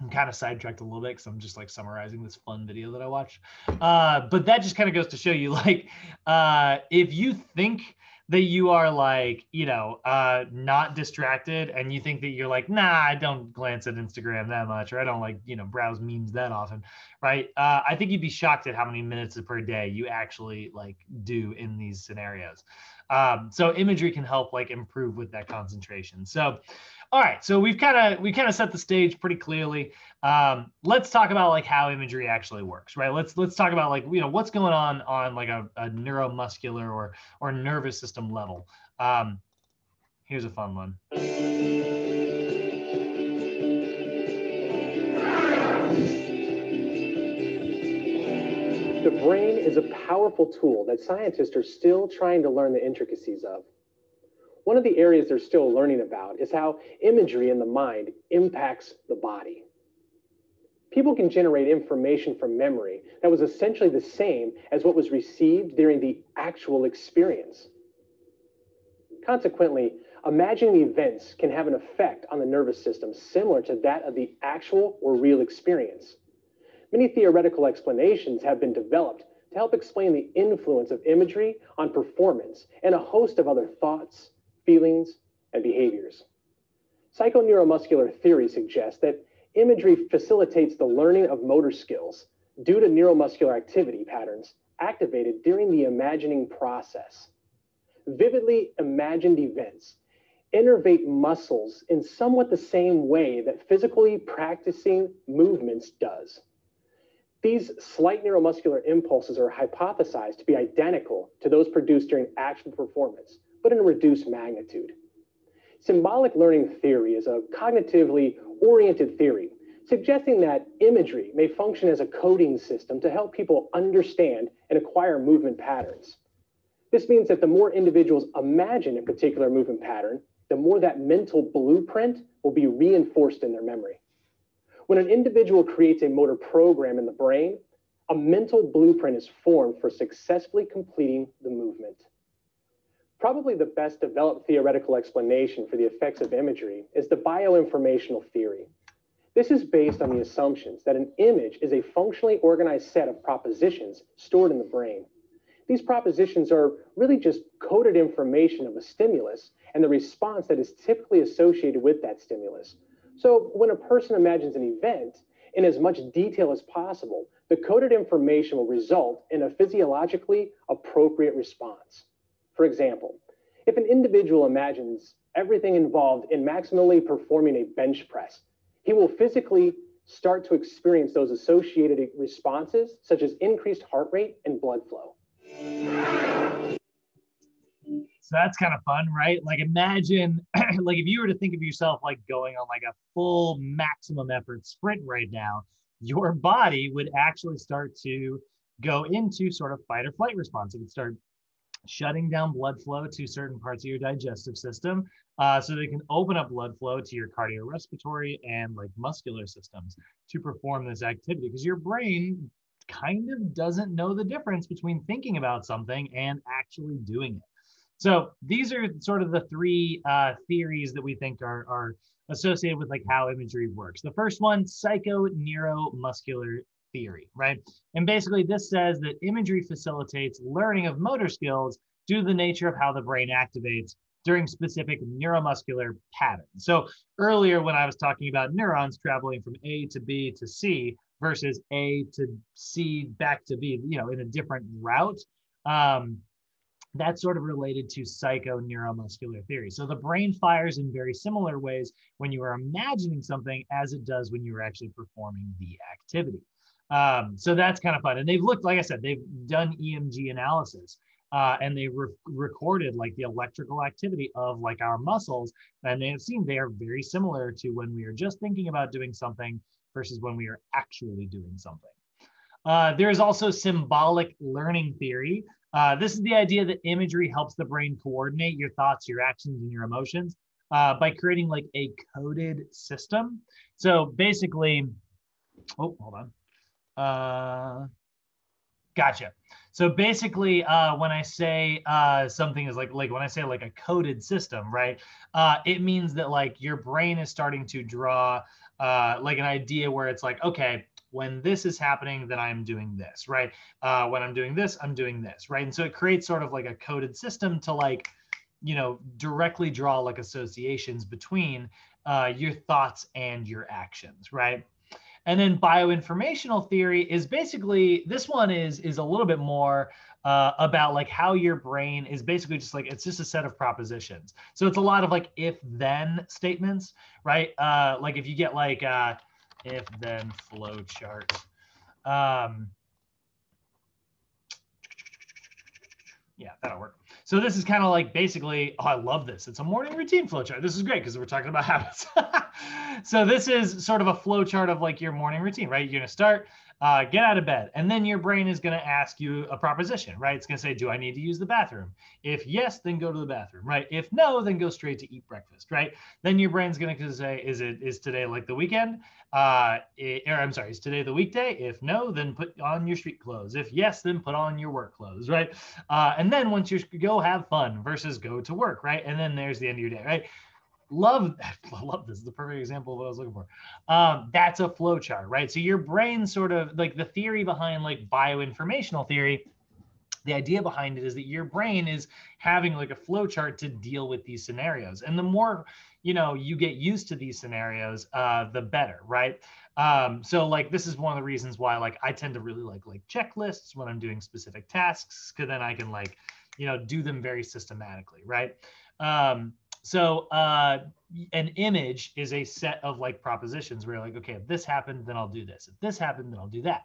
I'm kind of sidetracked a little bit because I'm just like summarizing this fun video that I watched. Uh, but that just kind of goes to show you like uh, if you think that you are like you know uh not distracted and you think that you're like nah i don't glance at instagram that much or i don't like you know browse memes that often right? Uh, i think you'd be shocked at how many minutes per day you actually like do in these scenarios. Um, so imagery can help like improve with that concentration. So all right, so we've kind of we kind of set the stage pretty clearly. Um, let's talk about like how imagery actually works, right? Let's let's talk about like you know what's going on on like a, a neuromuscular or or nervous system level. Um, here's a fun one. The brain is a powerful tool that scientists are still trying to learn the intricacies of. One of the areas they're still learning about is how imagery in the mind impacts the body. People can generate information from memory that was essentially the same as what was received during the actual experience. Consequently, imagining events can have an effect on the nervous system similar to that of the actual or real experience. Many theoretical explanations have been developed to help explain the influence of imagery on performance and a host of other thoughts, feelings, and behaviors. Psychoneuromuscular theory suggests that imagery facilitates the learning of motor skills due to neuromuscular activity patterns activated during the imagining process. Vividly imagined events innervate muscles in somewhat the same way that physically practicing movements does. These slight neuromuscular impulses are hypothesized to be identical to those produced during actual performance, but in a reduced magnitude. Symbolic learning theory is a cognitively oriented theory, suggesting that imagery may function as a coding system to help people understand and acquire movement patterns. This means that the more individuals imagine a particular movement pattern, the more that mental blueprint will be reinforced in their memory. When an individual creates a motor program in the brain, a mental blueprint is formed for successfully completing the movement. Probably the best developed theoretical explanation for the effects of imagery is the bioinformational theory. This is based on the assumptions that an image is a functionally organized set of propositions stored in the brain. These propositions are really just coded information of a stimulus and the response that is typically associated with that stimulus. So when a person imagines an event in as much detail as possible, the coded information will result in a physiologically appropriate response. For example, if an individual imagines everything involved in maximally performing a bench press, he will physically start to experience those associated responses, such as increased heart rate and blood flow. So that's kind of fun, right? Like imagine like if you were to think of yourself like going on like a full maximum effort sprint right now, your body would actually start to go into sort of fight or flight response. It would start shutting down blood flow to certain parts of your digestive system uh, so they can open up blood flow to your cardiorespiratory and like muscular systems to perform this activity because your brain kind of doesn't know the difference between thinking about something and actually doing it. So these are sort of the three uh, theories that we think are, are associated with like how imagery works. The first one, psychoneuromuscular theory, right? And basically this says that imagery facilitates learning of motor skills due to the nature of how the brain activates during specific neuromuscular patterns. So earlier when I was talking about neurons traveling from A to B to C versus A to C back to B, you know, in a different route, um, that's sort of related to psychoneuromuscular theory. So the brain fires in very similar ways when you are imagining something as it does when you are actually performing the activity. Um, so that's kind of fun. And they've looked, like I said, they've done EMG analysis uh, and they re- recorded like the electrical activity of like our muscles. And they have seen they are very similar to when we are just thinking about doing something versus when we are actually doing something. Uh, there is also symbolic learning theory. Uh, this is the idea that imagery helps the brain coordinate your thoughts, your actions, and your emotions uh, by creating like a coded system. So basically, oh, hold on. Uh, gotcha. So basically, uh, when I say uh, something is like like when I say like a coded system, right? Uh, it means that like your brain is starting to draw uh, like an idea where it's like, okay, when this is happening, then I'm doing this, right? Uh, when I'm doing this, I'm doing this, right? And so it creates sort of like a coded system to like, you know, directly draw like associations between uh, your thoughts and your actions, right? And then bioinformational theory is basically this one is is a little bit more uh, about like how your brain is basically just like it's just a set of propositions. So it's a lot of like if then statements, right? Uh, like if you get like uh, if then flow chart. Um, yeah, that'll work. So this is kind of like basically, oh, I love this. It's a morning routine flowchart. This is great because we're talking about habits. so this is sort of a flowchart of like your morning routine, right? You're gonna start, uh, get out of bed, and then your brain is gonna ask you a proposition, right? It's gonna say, do I need to use the bathroom? If yes, then go to the bathroom, right? If no, then go straight to eat breakfast, right? Then your brain's gonna say, is it is today like the weekend? Uh, it, or I'm sorry, is today the weekday? If no, then put on your street clothes. If yes, then put on your work clothes, right? Uh, and then once you go have fun versus go to work, right? And then there's the end of your day, right? Love, I love this. is the perfect example of what I was looking for. Um, that's a flow chart, right? So your brain sort of like the theory behind like bioinformational theory the idea behind it is that your brain is having like a flow chart to deal with these scenarios and the more you know you get used to these scenarios uh, the better right um, so like this is one of the reasons why like i tend to really like like checklists when i'm doing specific tasks because then i can like you know do them very systematically right? Um, so uh, an image is a set of like propositions where you're like okay if this happened then i'll do this. If this happened then i'll do that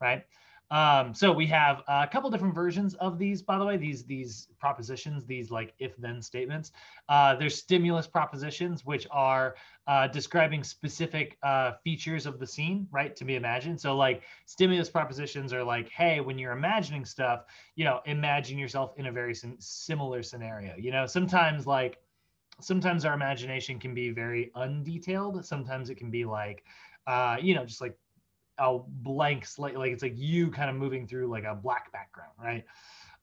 right um, so we have a couple different versions of these, by the way, these these propositions, these like if-then statements. Uh, there's stimulus propositions, which are uh, describing specific uh, features of the scene, right, to be imagined. So like stimulus propositions are like, hey, when you're imagining stuff, you know, imagine yourself in a very sim- similar scenario. You know, sometimes like sometimes our imagination can be very undetailed. Sometimes it can be like uh, you know, just like a blank slate, like it's like you kind of moving through like a black background, right?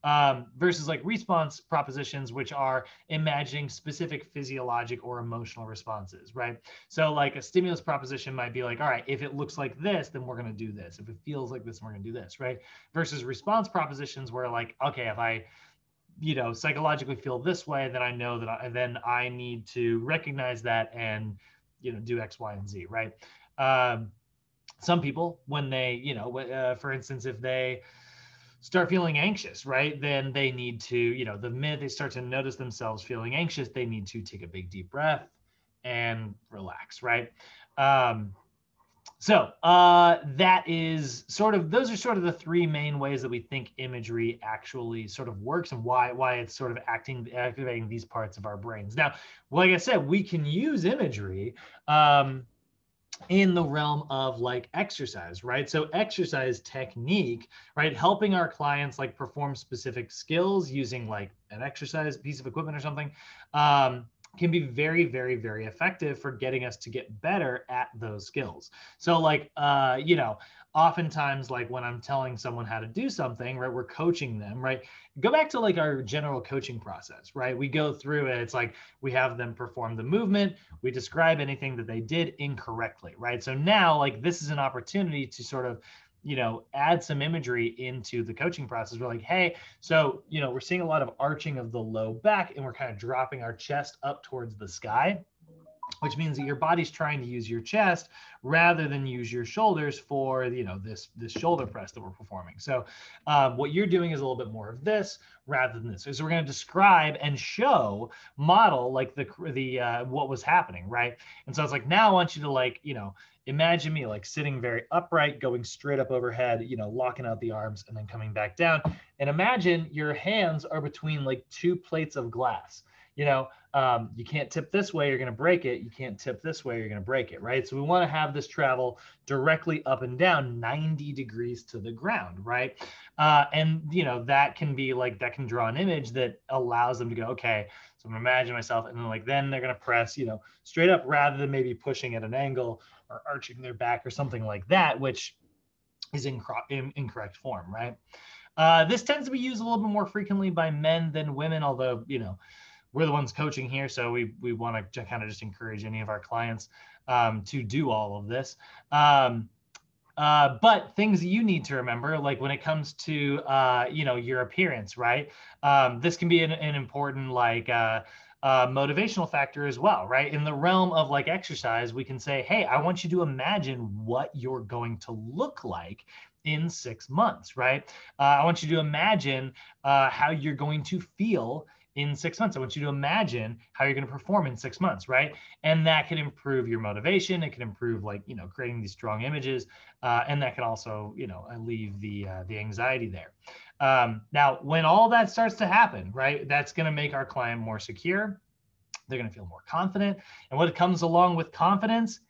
Um, versus like response propositions, which are imagining specific physiologic or emotional responses, right? So like a stimulus proposition might be like, all right, if it looks like this, then we're going to do this. If it feels like this, we're going to do this, right? Versus response propositions where like, okay, if I you know psychologically feel this way then i know that I, then i need to recognize that and you know do x y and z right um, some people when they you know uh, for instance if they start feeling anxious right then they need to you know the minute they start to notice themselves feeling anxious they need to take a big deep breath and relax right um, so uh, that is sort of those are sort of the three main ways that we think imagery actually sort of works and why why it's sort of acting activating these parts of our brains. Now, like I said, we can use imagery um, in the realm of like exercise, right? So exercise technique, right? Helping our clients like perform specific skills using like an exercise piece of equipment or something. Um, can be very very very effective for getting us to get better at those skills so like uh you know oftentimes like when i'm telling someone how to do something right we're coaching them right? Go back to like our general coaching process right? We go through it it's like we have them perform the movement we describe anything that they did incorrectly right? So now like this is an opportunity to sort of you know add some imagery into the coaching process. We're like hey so you know we're seeing a lot of arching of the low back and we're kind of dropping our chest up towards the sky which means that your body's trying to use your chest rather than use your shoulders for you know this this shoulder press that we're performing so um, what you're doing is a little bit more of this rather than this so we're going to describe and show model like the the uh, what was happening right and so it's like now i want you to like you know imagine me like sitting very upright, going straight up overhead, you know, locking out the arms and then coming back down. And imagine your hands are between like two plates of glass. You know, um, you can't tip this way, you're going to break it. You can't tip this way, you're going to break it, right? So we want to have this travel directly up and down 90 degrees to the ground, right? Uh, and, you know, that can be like, that can draw an image that allows them to go, okay, so I'm going to imagine myself. And then, like, then they're going to press, you know, straight up rather than maybe pushing at an angle or arching their back or something like that, which is in, in incorrect form, right? Uh, this tends to be used a little bit more frequently by men than women, although, you know, we're the ones coaching here, so we, we want to kind of just encourage any of our clients um, to do all of this. Um, uh, but things you need to remember, like when it comes to, uh, you know, your appearance, right? Um, this can be an, an important, like, uh, uh, motivational factor as well, right? In the realm of like exercise, we can say, hey, I want you to imagine what you're going to look like in six months, right? Uh, I want you to imagine uh, how you're going to feel in six months. I want you to imagine how you're going to perform in six months, right? And that can improve your motivation. It can improve, like you know, creating these strong images, uh, and that can also, you know, alleviate the uh, the anxiety there. Um, now, when all that starts to happen, right, that's going to make our client more secure. They're going to feel more confident. And what comes along with confidence?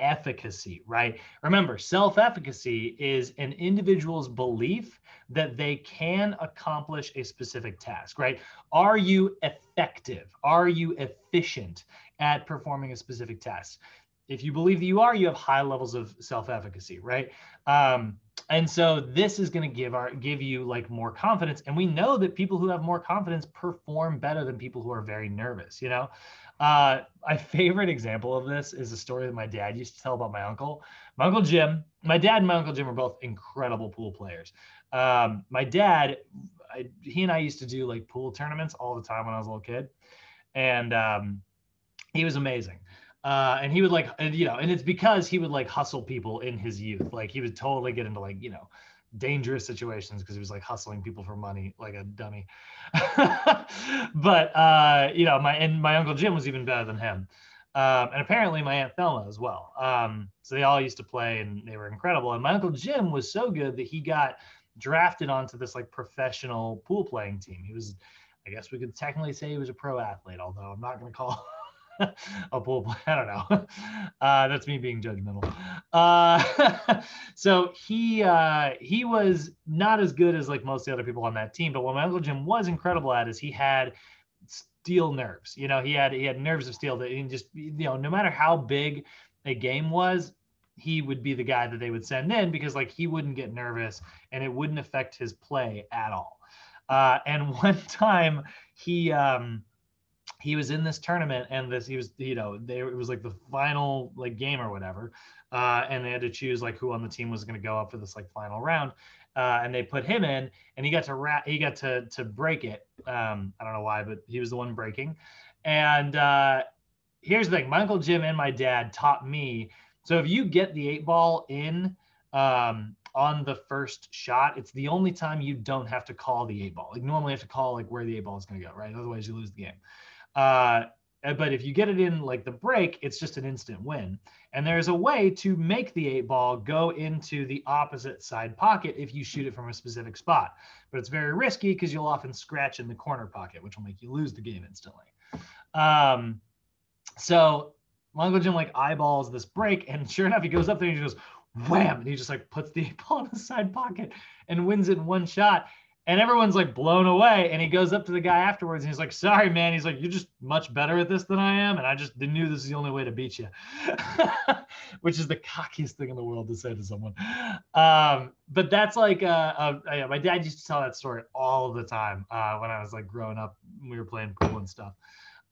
Efficacy, right? Remember, self efficacy is an individual's belief that they can accomplish a specific task, right? Are you effective? Are you efficient at performing a specific task? If you believe that you are, you have high levels of self efficacy, right? Um, and so this is going to give our give you like more confidence. And we know that people who have more confidence perform better than people who are very nervous you know? Uh, my favorite example of this is a story that my dad used to tell about my uncle. My uncle jim my dad and my uncle jim were both incredible pool players. Um, my dad I, he and i used to do like pool tournaments all the time when i was a little kid. And um, he was amazing uh, and he would like, and, you know, and it's because he would like hustle people in his youth. Like he would totally get into like, you know, dangerous situations because he was like hustling people for money like a dummy. but uh, you know, my and my uncle Jim was even better than him. Um, and apparently my aunt Thelma as well. Um, so they all used to play and they were incredible. And my uncle Jim was so good that he got drafted onto this like professional pool playing team. He was, I guess we could technically say he was a pro athlete, although I'm not going to call a pool. I don't know. Uh, that's me being judgmental. Uh, so he uh, he was not as good as like most of the other people on that team. But what my uncle Jim was incredible at is he had steel nerves. You know, he had he had nerves of steel that he just you know no matter how big a game was, he would be the guy that they would send in because like he wouldn't get nervous and it wouldn't affect his play at all. Uh, and one time he um, he was in this tournament and this he was you know they, it was like the final like game or whatever uh, and they had to choose like who on the team was going to go up for this like final round uh, and they put him in and he got to rat he got to to break it um, i don't know why but he was the one breaking and uh, here's the thing my uncle jim and my dad taught me so if you get the eight ball in um, on the first shot, it's the only time you don't have to call the eight ball. Like normally you have to call like where the eight ball is going to go, right? Otherwise you lose the game. Uh, but if you get it in like the break, it's just an instant win. And there's a way to make the eight ball go into the opposite side pocket if you shoot it from a specific spot. But it's very risky because you'll often scratch in the corner pocket, which will make you lose the game instantly. Um, so Uncle Jim like eyeballs this break, and sure enough, he goes up there and he goes wham, and he just like puts the eight ball in the side pocket and wins it in one shot and everyone's like blown away and he goes up to the guy afterwards and he's like sorry man. He's like you're just much better at this than i am and i just knew this is the only way to beat you. Which is the cockiest thing in the world to say to someone. Um, but that's like uh, uh, yeah, my dad used to tell that story all the time uh, when i was like growing up we were playing pool and stuff.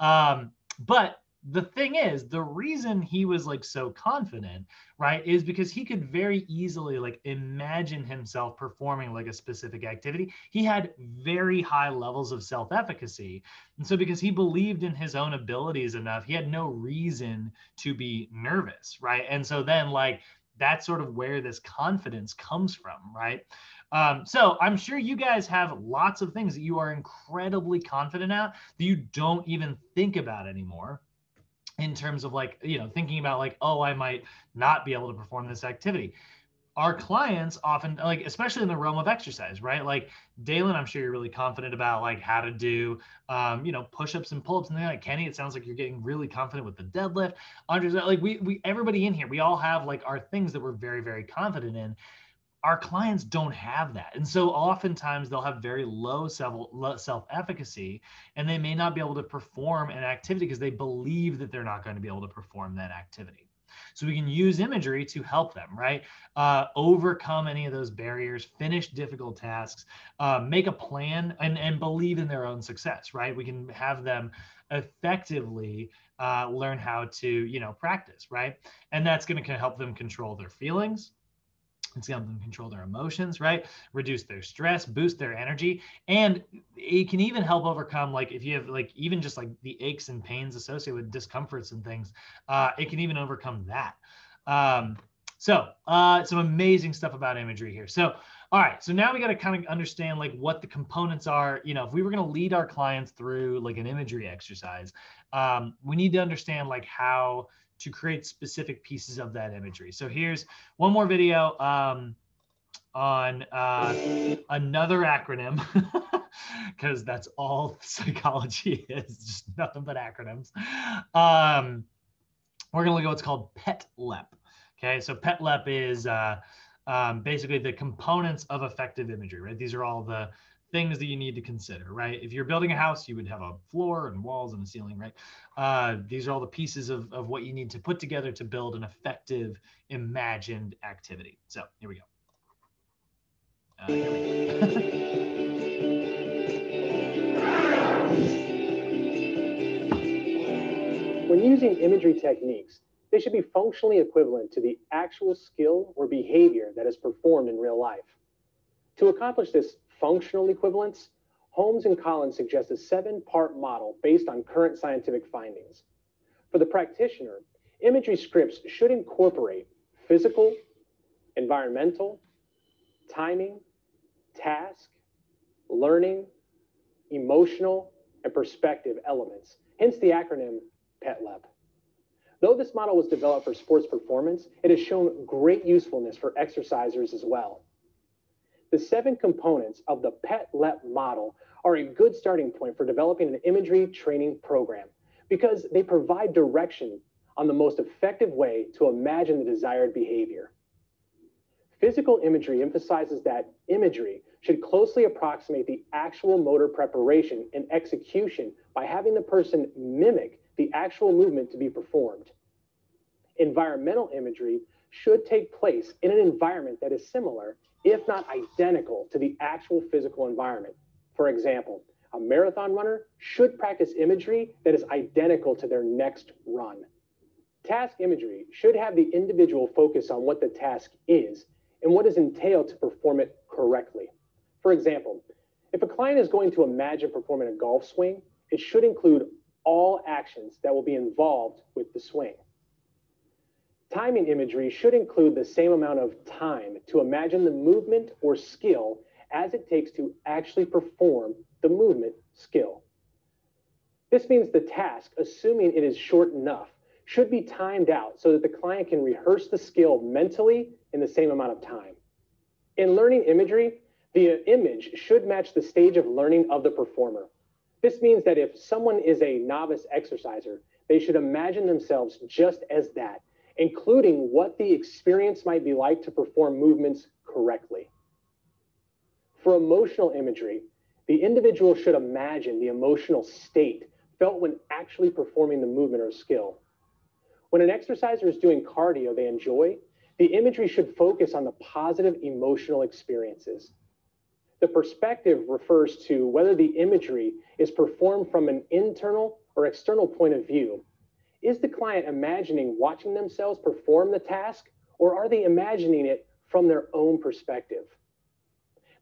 Um, but the thing is the reason he was like so confident right is because he could very easily like imagine himself performing like a specific activity. He had very high levels of self-efficacy. And so because he believed in his own abilities enough he had no reason to be nervous right? And so then like that's sort of where this confidence comes from right? Um, so I'm sure you guys have lots of things that you are incredibly confident at that you don't even think about anymore in terms of like you know thinking about like oh i might not be able to perform this activity. Our clients often like especially in the realm of exercise right? Like dalen i'm sure you're really confident about like how to do um, you know push-ups and pull-ups and then like kenny it sounds like you're getting really confident with the deadlift. Andre's like we we everybody in here we all have like our things that we're very very confident in our clients don't have that. And so oftentimes they'll have very low self efficacy and they may not be able to perform an activity because they believe that they're not going to be able to perform that activity. So we can use imagery to help them, right? Uh, overcome any of those barriers, finish difficult tasks, uh, make a plan, and, and believe in their own success, right? We can have them effectively uh, learn how to, you know, practice, right? And that's going to help them control their feelings it's going to help them control their emotions, right? Reduce their stress, boost their energy, and it can even help overcome like if you have like even just like the aches and pains associated with discomforts and things. Uh, it can even overcome that. Um, so uh, some amazing stuff about imagery here. So all right, so now we got to kind of understand like what the components are. You know, if we were going to lead our clients through like an imagery exercise, um, we need to understand like how to create specific pieces of that imagery. So here's one more video um, on uh, another acronym because that's all psychology is, just nothing but acronyms. Um, we're gonna look at what's called PETLEP. Okay, so PETLEP is uh, um, basically the components of effective imagery, right? These are all the things that you need to consider, right? If you're building a house, you would have a floor and walls and a ceiling, right? Uh, these are all the pieces of, of what you need to put together to build an effective imagined activity. So here we go. Uh, here we go. when using imagery techniques, they should be functionally equivalent to the actual skill or behavior that is performed in real life. To accomplish this functional equivalence, Holmes and Collins suggest a seven-part model based on current scientific findings. For the practitioner, imagery scripts should incorporate physical, environmental, timing, task, learning, emotional, and perspective elements, hence the acronym PETLEP. Though this model was developed for sports performance, it has shown great usefulness for exercisers as well. The seven components of the PET-LEP model are a good starting point for developing an imagery training program because they provide direction on the most effective way to imagine the desired behavior. Physical imagery emphasizes that imagery should closely approximate the actual motor preparation and execution by having the person mimic the actual movement to be performed. Environmental imagery should take place in an environment that is similar, if not identical, to the actual physical environment. For example, a marathon runner should practice imagery that is identical to their next run. Task imagery should have the individual focus on what the task is and what is entailed to perform it correctly. For example, if a client is going to imagine performing a golf swing, it should include all actions that will be involved with the swing. Timing imagery should include the same amount of time to imagine the movement or skill as it takes to actually perform the movement skill. This means the task, assuming it is short enough, should be timed out so that the client can rehearse the skill mentally in the same amount of time. In learning imagery, the image should match the stage of learning of the performer. This means that if someone is a novice exerciser, they should imagine themselves just as that, including what the experience might be like to perform movements correctly. For emotional imagery, the individual should imagine the emotional state felt when actually performing the movement or skill. When an exerciser is doing cardio they enjoy, the imagery should focus on the positive emotional experiences. The perspective refers to whether the imagery is performed from an internal or external point of view. Is the client imagining watching themselves perform the task, or are they imagining it from their own perspective?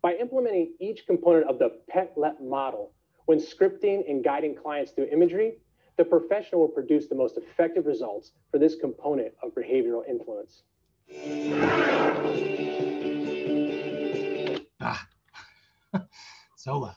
By implementing each component of the PET-LEP model, when scripting and guiding clients through imagery, the professional will produce the most effective results for this component of behavioral influence. Ah. so loud.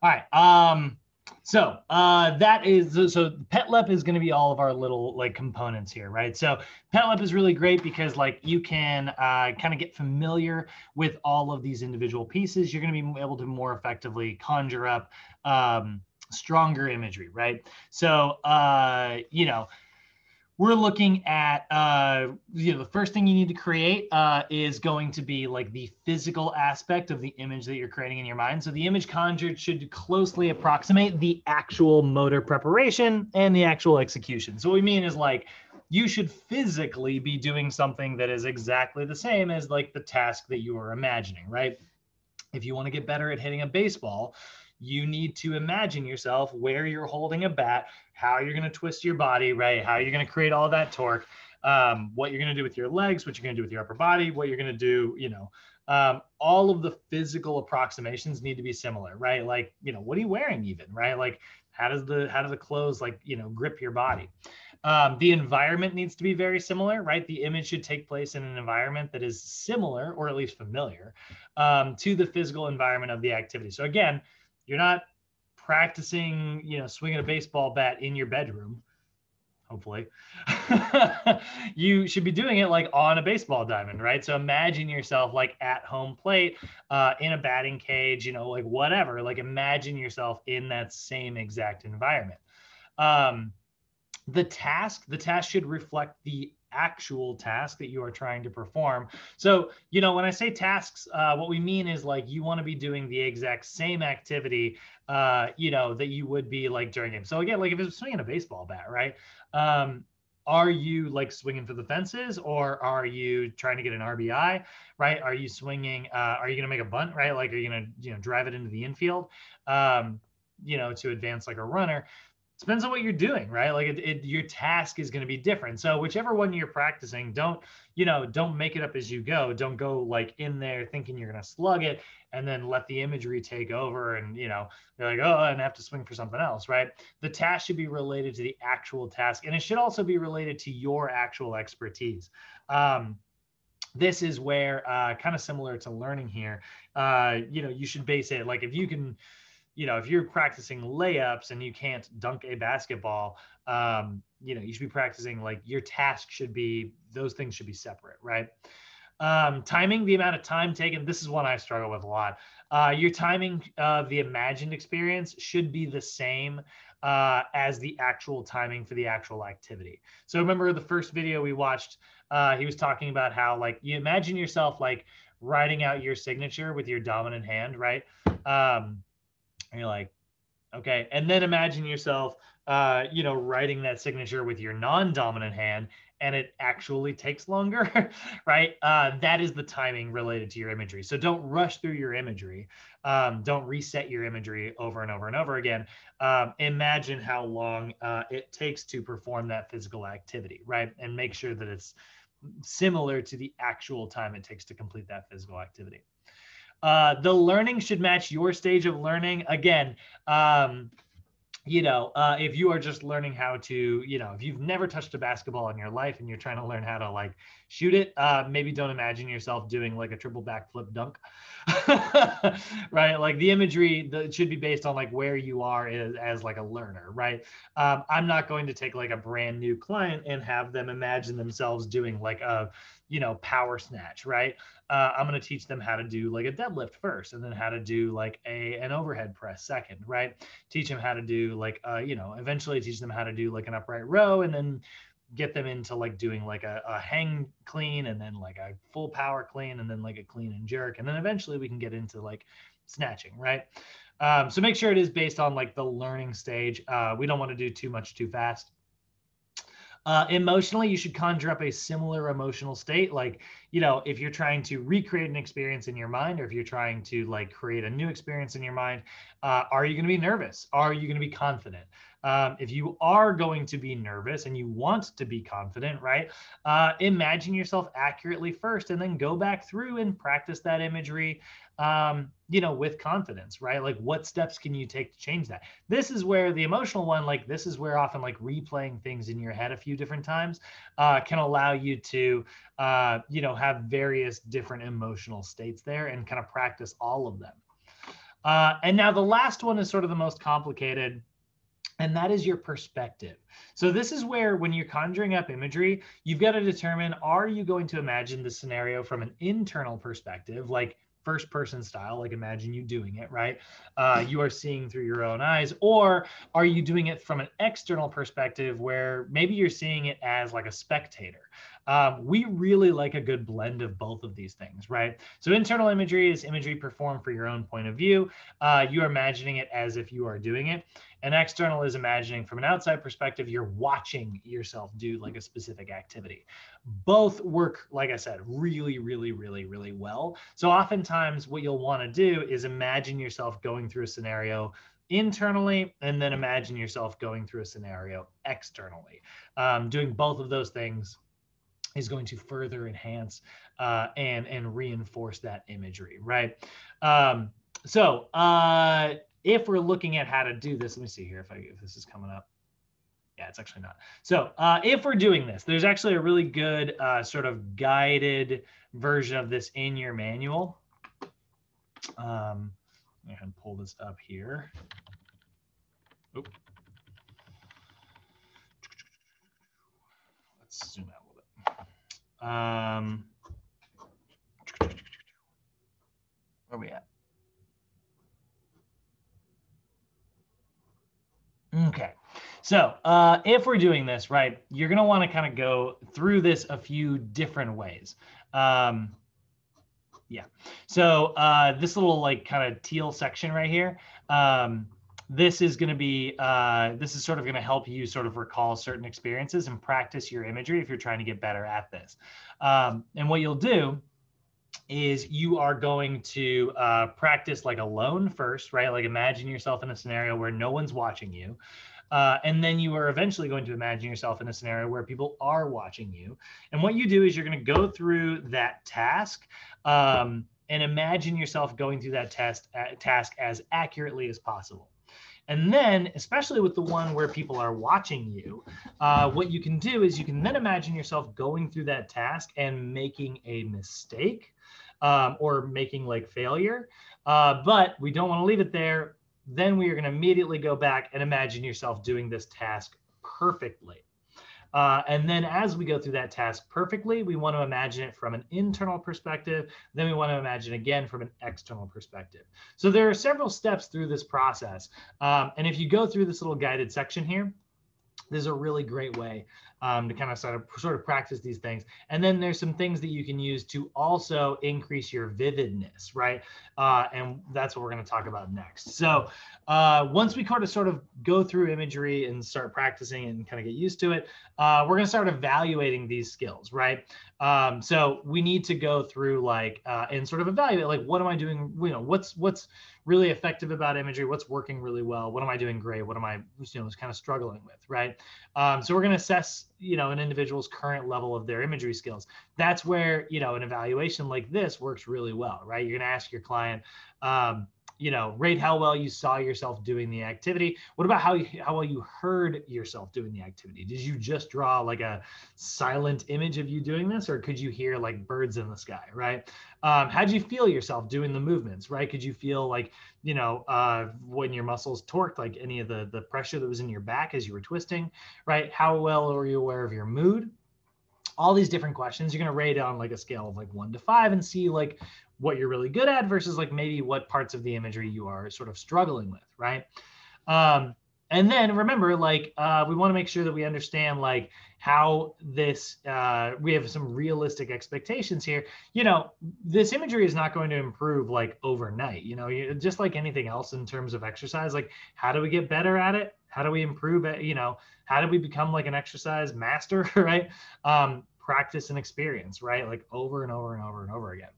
All right. Um, so uh, that is so PET-LEP is going to be all of our little like components here, right? So PET-LEP is really great because like you can uh, kind of get familiar with all of these individual pieces. You're going to be able to more effectively conjure up um, stronger imagery, right? So uh, you know we're looking at uh, you know the first thing you need to create uh, is going to be like the physical aspect of the image that you're creating in your mind. So the image conjured should closely approximate the actual motor preparation and the actual execution. So what we mean is like you should physically be doing something that is exactly the same as like the task that you are imagining right? If you want to get better at hitting a baseball you need to imagine yourself where you're holding a bat, how you're going to twist your body, right? How you're going to create all that torque, um, what you're going to do with your legs, what you're going to do with your upper body, what you're going to do, you know, um, all of the physical approximations need to be similar, right? Like, you know, what are you wearing even, right? Like, how does the how do the clothes like you know grip your body? Um, the environment needs to be very similar, right? The image should take place in an environment that is similar or at least familiar um, to the physical environment of the activity. So again, you're not practicing, you know, swinging a baseball bat in your bedroom. Hopefully, you should be doing it like on a baseball diamond, right? So imagine yourself like at home plate, uh, in a batting cage, you know, like whatever. Like imagine yourself in that same exact environment. Um, the task, the task should reflect the actual task that you are trying to perform. So, you know, when I say tasks, uh, what we mean is like you want to be doing the exact same activity, uh, you know, that you would be like during game. So again, like if it's swinging a baseball bat, right? Um, are you like swinging for the fences or are you trying to get an RBI, right? Are you swinging? Uh, are you going to make a bunt, right? Like, are you going to, you know, drive it into the infield, um, you know, to advance like a runner? Depends on what you're doing right? Like it, it, your task is going to be different. So whichever one you're practicing don't you know don't make it up as you go. Don't go like in there thinking you're going to slug it and then let the imagery take over and you know you're like oh and have to swing for something else right? The task should be related to the actual task and it should also be related to your actual expertise. Um, this is where uh, kind of similar to learning here uh, you know you should base it like if you can you know, if you're practicing layups and you can't dunk a basketball, um, you know, you should be practicing like your task should be those things should be separate, right? Um, timing, the amount of time taken, this is one I struggle with a lot. Uh, your timing of the imagined experience should be the same uh, as the actual timing for the actual activity. So remember the first video we watched, uh, he was talking about how like you imagine yourself like writing out your signature with your dominant hand, right? Um, and you're like, okay. And then imagine yourself, uh, you know, writing that signature with your non-dominant hand and it actually takes longer, right? Uh, that is the timing related to your imagery. So don't rush through your imagery. Um, don't reset your imagery over and over and over again. Um, imagine how long uh, it takes to perform that physical activity, right? And make sure that it's similar to the actual time it takes to complete that physical activity. Uh, the learning should match your stage of learning. Again, um, you know, uh, if you are just learning how to, you know, if you've never touched a basketball in your life and you're trying to learn how to like shoot it, uh, maybe don't imagine yourself doing like a triple backflip dunk, right? Like the imagery that should be based on like where you are as, as like a learner, right? Um, I'm not going to take like a brand new client and have them imagine themselves doing like a, you know, power snatch, right? Uh, I'm going to teach them how to do like a deadlift first, and then how to do like a an overhead press second, right? Teach them how to do like, uh, you know, eventually teach them how to do like an upright row, and then get them into like doing like a, a hang clean, and then like a full power clean, and then like a clean and jerk, and then eventually we can get into like snatching, right? Um, so make sure it is based on like the learning stage. Uh, we don't want to do too much too fast. Uh, emotionally, you should conjure up a similar emotional state. Like, you know, if you're trying to recreate an experience in your mind, or if you're trying to like create a new experience in your mind, uh, are you going to be nervous? Are you going to be confident? Um, if you are going to be nervous and you want to be confident, right? Uh, imagine yourself accurately first, and then go back through and practice that imagery um, you know, with confidence, right? Like what steps can you take to change that? This is where the emotional one, like this is where often like replaying things in your head a few different times uh, can allow you to, uh, you know, have various different emotional states there and kind of practice all of them. Uh, and now the last one is sort of the most complicated and that is your perspective. So this is where when you're conjuring up imagery, you've got to determine are you going to imagine the scenario from an internal perspective like first person style like imagine you doing it right? Uh, you are seeing through your own eyes or are you doing it from an external perspective where maybe you're seeing it as like a spectator um, we really like a good blend of both of these things, right? So internal imagery is imagery performed for your own point of view. Uh, you are imagining it as if you are doing it. And external is imagining from an outside perspective, you're watching yourself do like a specific activity. Both work, like I said, really, really, really, really well. So oftentimes what you'll want to do is imagine yourself going through a scenario internally and then imagine yourself going through a scenario externally. Um, doing both of those things is going to further enhance uh, and and reinforce that imagery, right? Um, so uh, if we're looking at how to do this, let me see here if I if this is coming up. Yeah, it's actually not. So uh, if we're doing this, there's actually a really good uh, sort of guided version of this in your manual. Um, go ahead and pull this up here. Oop. Let's zoom out. Um, where are we at? Okay. So uh, if we're doing this, right, you're going to want to kind of go through this a few different ways. Um, yeah. So uh, this little like kind of teal section right here, um, this is going to be uh, this is sort of going to help you sort of recall certain experiences and practice your imagery if you're trying to get better at this. Um, and what you'll do is you are going to uh, practice like alone first right? Like imagine yourself in a scenario where no one's watching you uh, and then you are eventually going to imagine yourself in a scenario where people are watching you. And what you do is you're going to go through that task um, and imagine yourself going through that test uh, task as accurately as possible and then, especially with the one where people are watching you, uh, what you can do is you can then imagine yourself going through that task and making a mistake um, or making like failure. Uh, but we don't want to leave it there. Then we are going to immediately go back and imagine yourself doing this task perfectly. Uh, and then as we go through that task perfectly, we want to imagine it from an internal perspective. Then we want to imagine again from an external perspective. So there are several steps through this process. Um, and if you go through this little guided section here, this is a really great way um, to kind of sort of sort of practice these things. And then there's some things that you can use to also increase your vividness, right? Uh, and that's what we're going to talk about next. So uh, once we kind of sort of go through imagery and start practicing and kind of get used to it, uh, we're going to start evaluating these skills, right? Um, so we need to go through like uh, and sort of evaluate like what am I doing? You know, what's what's really effective about imagery? What's working really well? What am I doing great? What am I you know kind of struggling with, right? Um, so we're going to assess you know an individual's current level of their imagery skills. That's where you know an evaluation like this works really well, right? You're going to ask your client. Um, you know, rate how well you saw yourself doing the activity. What about how you, how well you heard yourself doing the activity? Did you just draw like a silent image of you doing this, or could you hear like birds in the sky, right? Um, how'd you feel yourself doing the movements, right? Could you feel like, you know, uh, when your muscles torqued, like any of the the pressure that was in your back as you were twisting, right? How well were you aware of your mood? all these different questions. You're going to rate on like a scale of like one to five and see like what you're really good at versus like maybe what parts of the imagery you are sort of struggling with, right? Um, and then remember, like uh, we want to make sure that we understand like how this uh, we have some realistic expectations here. You know, this imagery is not going to improve like overnight. You know, you, just like anything else in terms of exercise, like how do we get better at it? How do we improve it? You know, how do we become like an exercise master, right? Um, practice and experience, right? Like over and over and over and over again.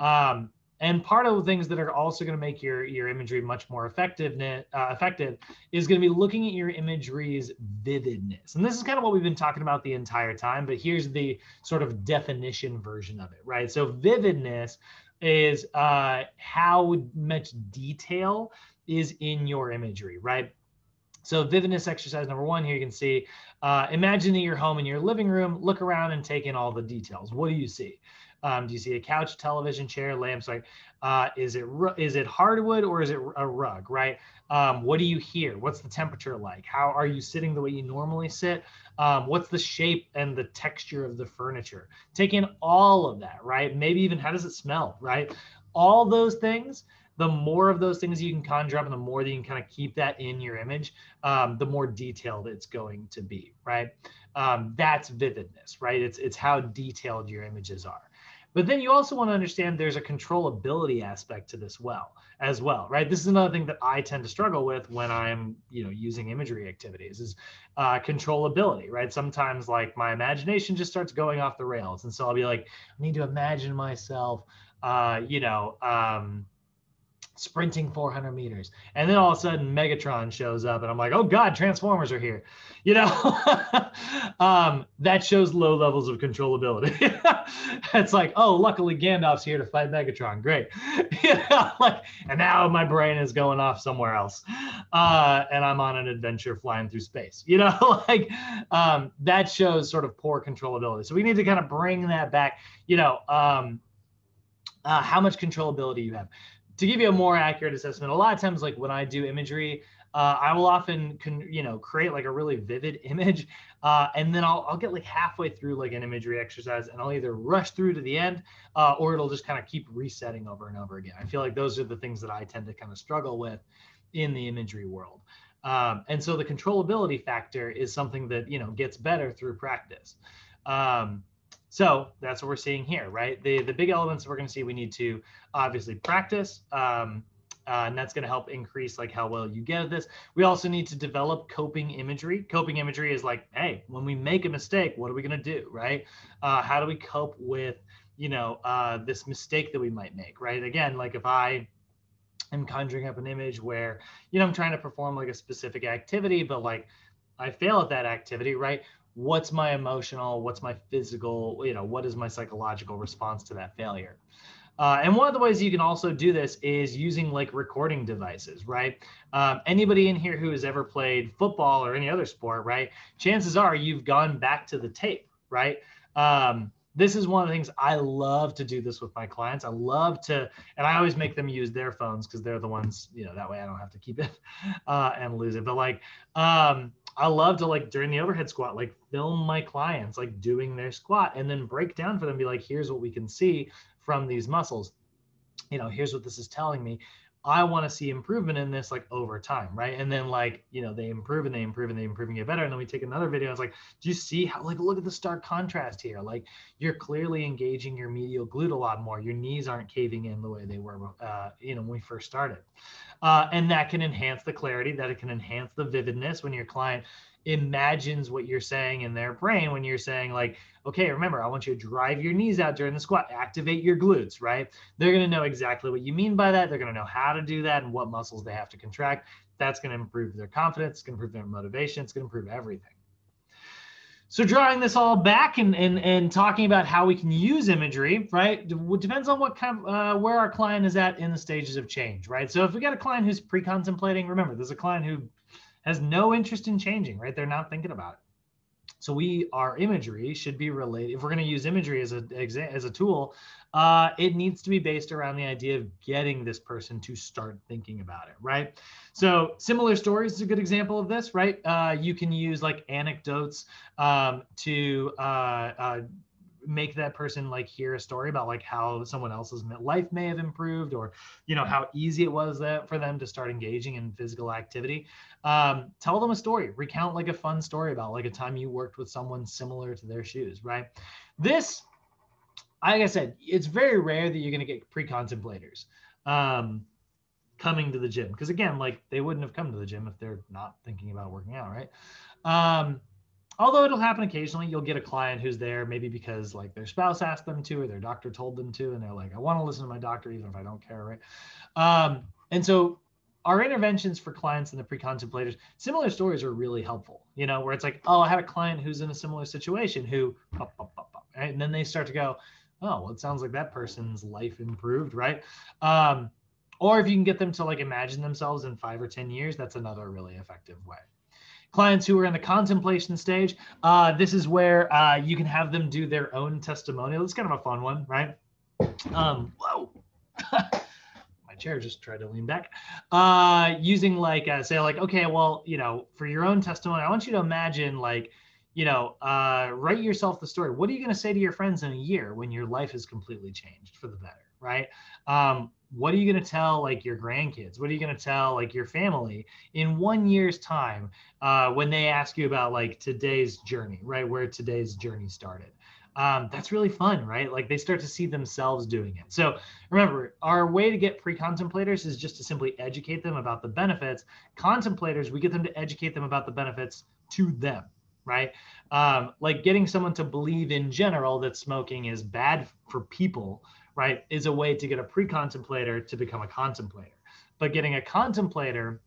Um, and part of the things that are also going to make your your imagery much more effective uh, effective is going to be looking at your imagery's vividness. And this is kind of what we've been talking about the entire time, but here's the sort of definition version of it, right? So vividness is uh, how much detail is in your imagery, right? So vividness exercise number one here, you can see, uh, imagine that you're home in your living room, look around and take in all the details. What do you see? Um, do you see a couch, television, chair, lamps? Like, uh, is it is it hardwood or is it a rug? Right? Um, what do you hear? What's the temperature like? How are you sitting the way you normally sit? Um, what's the shape and the texture of the furniture? Take in all of that, right? Maybe even how does it smell, right? All those things. The more of those things you can conjure up, and the more that you can kind of keep that in your image, um, the more detailed it's going to be, right? Um, that's vividness, right? It's it's how detailed your images are. But then you also want to understand there's a controllability aspect to this well as well, right? This is another thing that I tend to struggle with when I'm, you know, using imagery activities is uh, controllability, right? Sometimes like my imagination just starts going off the rails, and so I'll be like, I need to imagine myself, uh, you know, um, sprinting 400 meters. And then all of a sudden megatron shows up and i'm like oh god transformers are here. You know? Um, that shows low levels of controllability. It's like oh luckily gandalf's here to fight megatron. Great. You know, like and now my brain is going off somewhere else. Uh, and i'm on an adventure flying through space. You know like um, that shows sort of poor controllability. So we need to kind of bring that back. You know um, uh, how much controllability you have to give you a more accurate assessment, a lot of times, like when I do imagery, uh, I will often, con- you know, create like a really vivid image, uh, and then I'll, I'll get like halfway through like an imagery exercise, and I'll either rush through to the end, uh, or it'll just kind of keep resetting over and over again. I feel like those are the things that I tend to kind of struggle with in the imagery world. Um, and so the controllability factor is something that you know gets better through practice. Um, so that's what we're seeing here, right? The the big elements we're going to see we need to obviously practice, um, uh, and that's going to help increase like how well you get at this. We also need to develop coping imagery. Coping imagery is like, hey, when we make a mistake, what are we going to do, right? Uh, how do we cope with you know uh, this mistake that we might make, right? Again, like if I am conjuring up an image where you know I'm trying to perform like a specific activity, but like I fail at that activity, right? What's my emotional, what's my physical, you know, what is my psychological response to that failure? Uh, and one of the ways you can also do this is using like recording devices, right? Um, anybody in here who has ever played football or any other sport, right? Chances are you've gone back to the tape, right? Um, this is one of the things I love to do this with my clients. I love to, and I always make them use their phones because they're the ones, you know, that way I don't have to keep it uh, and lose it. But like, um, I love to like during the overhead squat, like film my clients like doing their squat and then break down for them, be like, here's what we can see from these muscles. You know, here's what this is telling me. I want to see improvement in this like over time, right? And then like, you know, they improve and they improve and they improve and get better. And then we take another video. It's like, do you see how like look at the stark contrast here? Like you're clearly engaging your medial glute a lot more. Your knees aren't caving in the way they were, uh, you know, when we first started. Uh, and that can enhance the clarity, that it can enhance the vividness when your client imagines what you're saying in their brain when you're saying like okay remember i want you to drive your knees out during the squat activate your glutes right they're going to know exactly what you mean by that they're going to know how to do that and what muscles they have to contract that's going to improve their confidence it's going to improve their motivation it's going to improve everything so drawing this all back and, and and talking about how we can use imagery, right? Depends on what kind of uh, where our client is at in the stages of change, right? So if we got a client who's pre-contemplating, remember there's a client who has no interest in changing, right? They're not thinking about it. So we, our imagery should be related. If we're going to use imagery as a as a tool, uh, it needs to be based around the idea of getting this person to start thinking about it, right? So similar stories is a good example of this, right? Uh, you can use like anecdotes um, to uh, uh make that person like hear a story about like how someone else's life may have improved or you know how easy it was that for them to start engaging in physical activity. Um, tell them a story. Recount like a fun story about like a time you worked with someone similar to their shoes right? This like i said it's very rare that you're going to get pre-contemplators um, coming to the gym. Because again like they wouldn't have come to the gym if they're not thinking about working out right? Um, although it'll happen occasionally you'll get a client who's there maybe because like their spouse asked them to or their doctor told them to and they're like i want to listen to my doctor even if i don't care right? Um, and so our interventions for clients and the pre-contemplators similar stories are really helpful you know where it's like oh i had a client who's in a similar situation who right? and then they start to go oh well it sounds like that person's life improved right? Um, or if you can get them to like imagine themselves in five or ten years that's another really effective way clients who are in the contemplation stage, uh, this is where uh, you can have them do their own testimonial. It's kind of a fun one, right? Um, whoa. My chair just tried to lean back. Uh, using like, uh, say like, okay, well, you know, for your own testimony, I want you to imagine like, you know, uh, write yourself the story. What are you going to say to your friends in a year when your life has completely changed for the better, right? Um, what are you going to tell like your grandkids? What are you going to tell like your family in one year's time uh, when they ask you about like today's journey right where today's journey started? Um, that's really fun right? Like they start to see themselves doing it. So remember our way to get pre-contemplators is just to simply educate them about the benefits. Contemplators we get them to educate them about the benefits to them right? Um, like getting someone to believe in general that smoking is bad for people right, is a way to get a pre-contemplator to become a contemplator. But getting a contemplator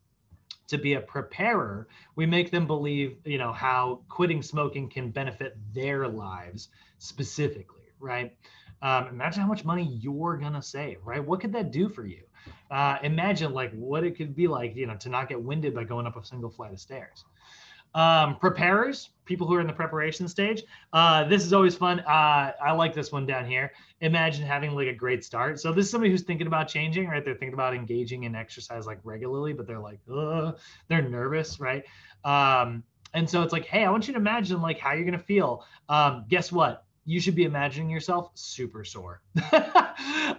to be a preparer, we make them believe, you know, how quitting smoking can benefit their lives specifically, right? Um, imagine how much money you're gonna save, right? What could that do for you? Uh, imagine like what it could be like, you know, to not get winded by going up a single flight of stairs. Um, preparers, people who are in the preparation stage. Uh, this is always fun. Uh, I like this one down here. Imagine having like a great start. So this is somebody who's thinking about changing, right? They're thinking about engaging in exercise like regularly, but they're like, Ugh. they're nervous, right? Um, and so it's like, hey, I want you to imagine like how you're gonna feel. Um, guess what? You should be imagining yourself super sore. uh,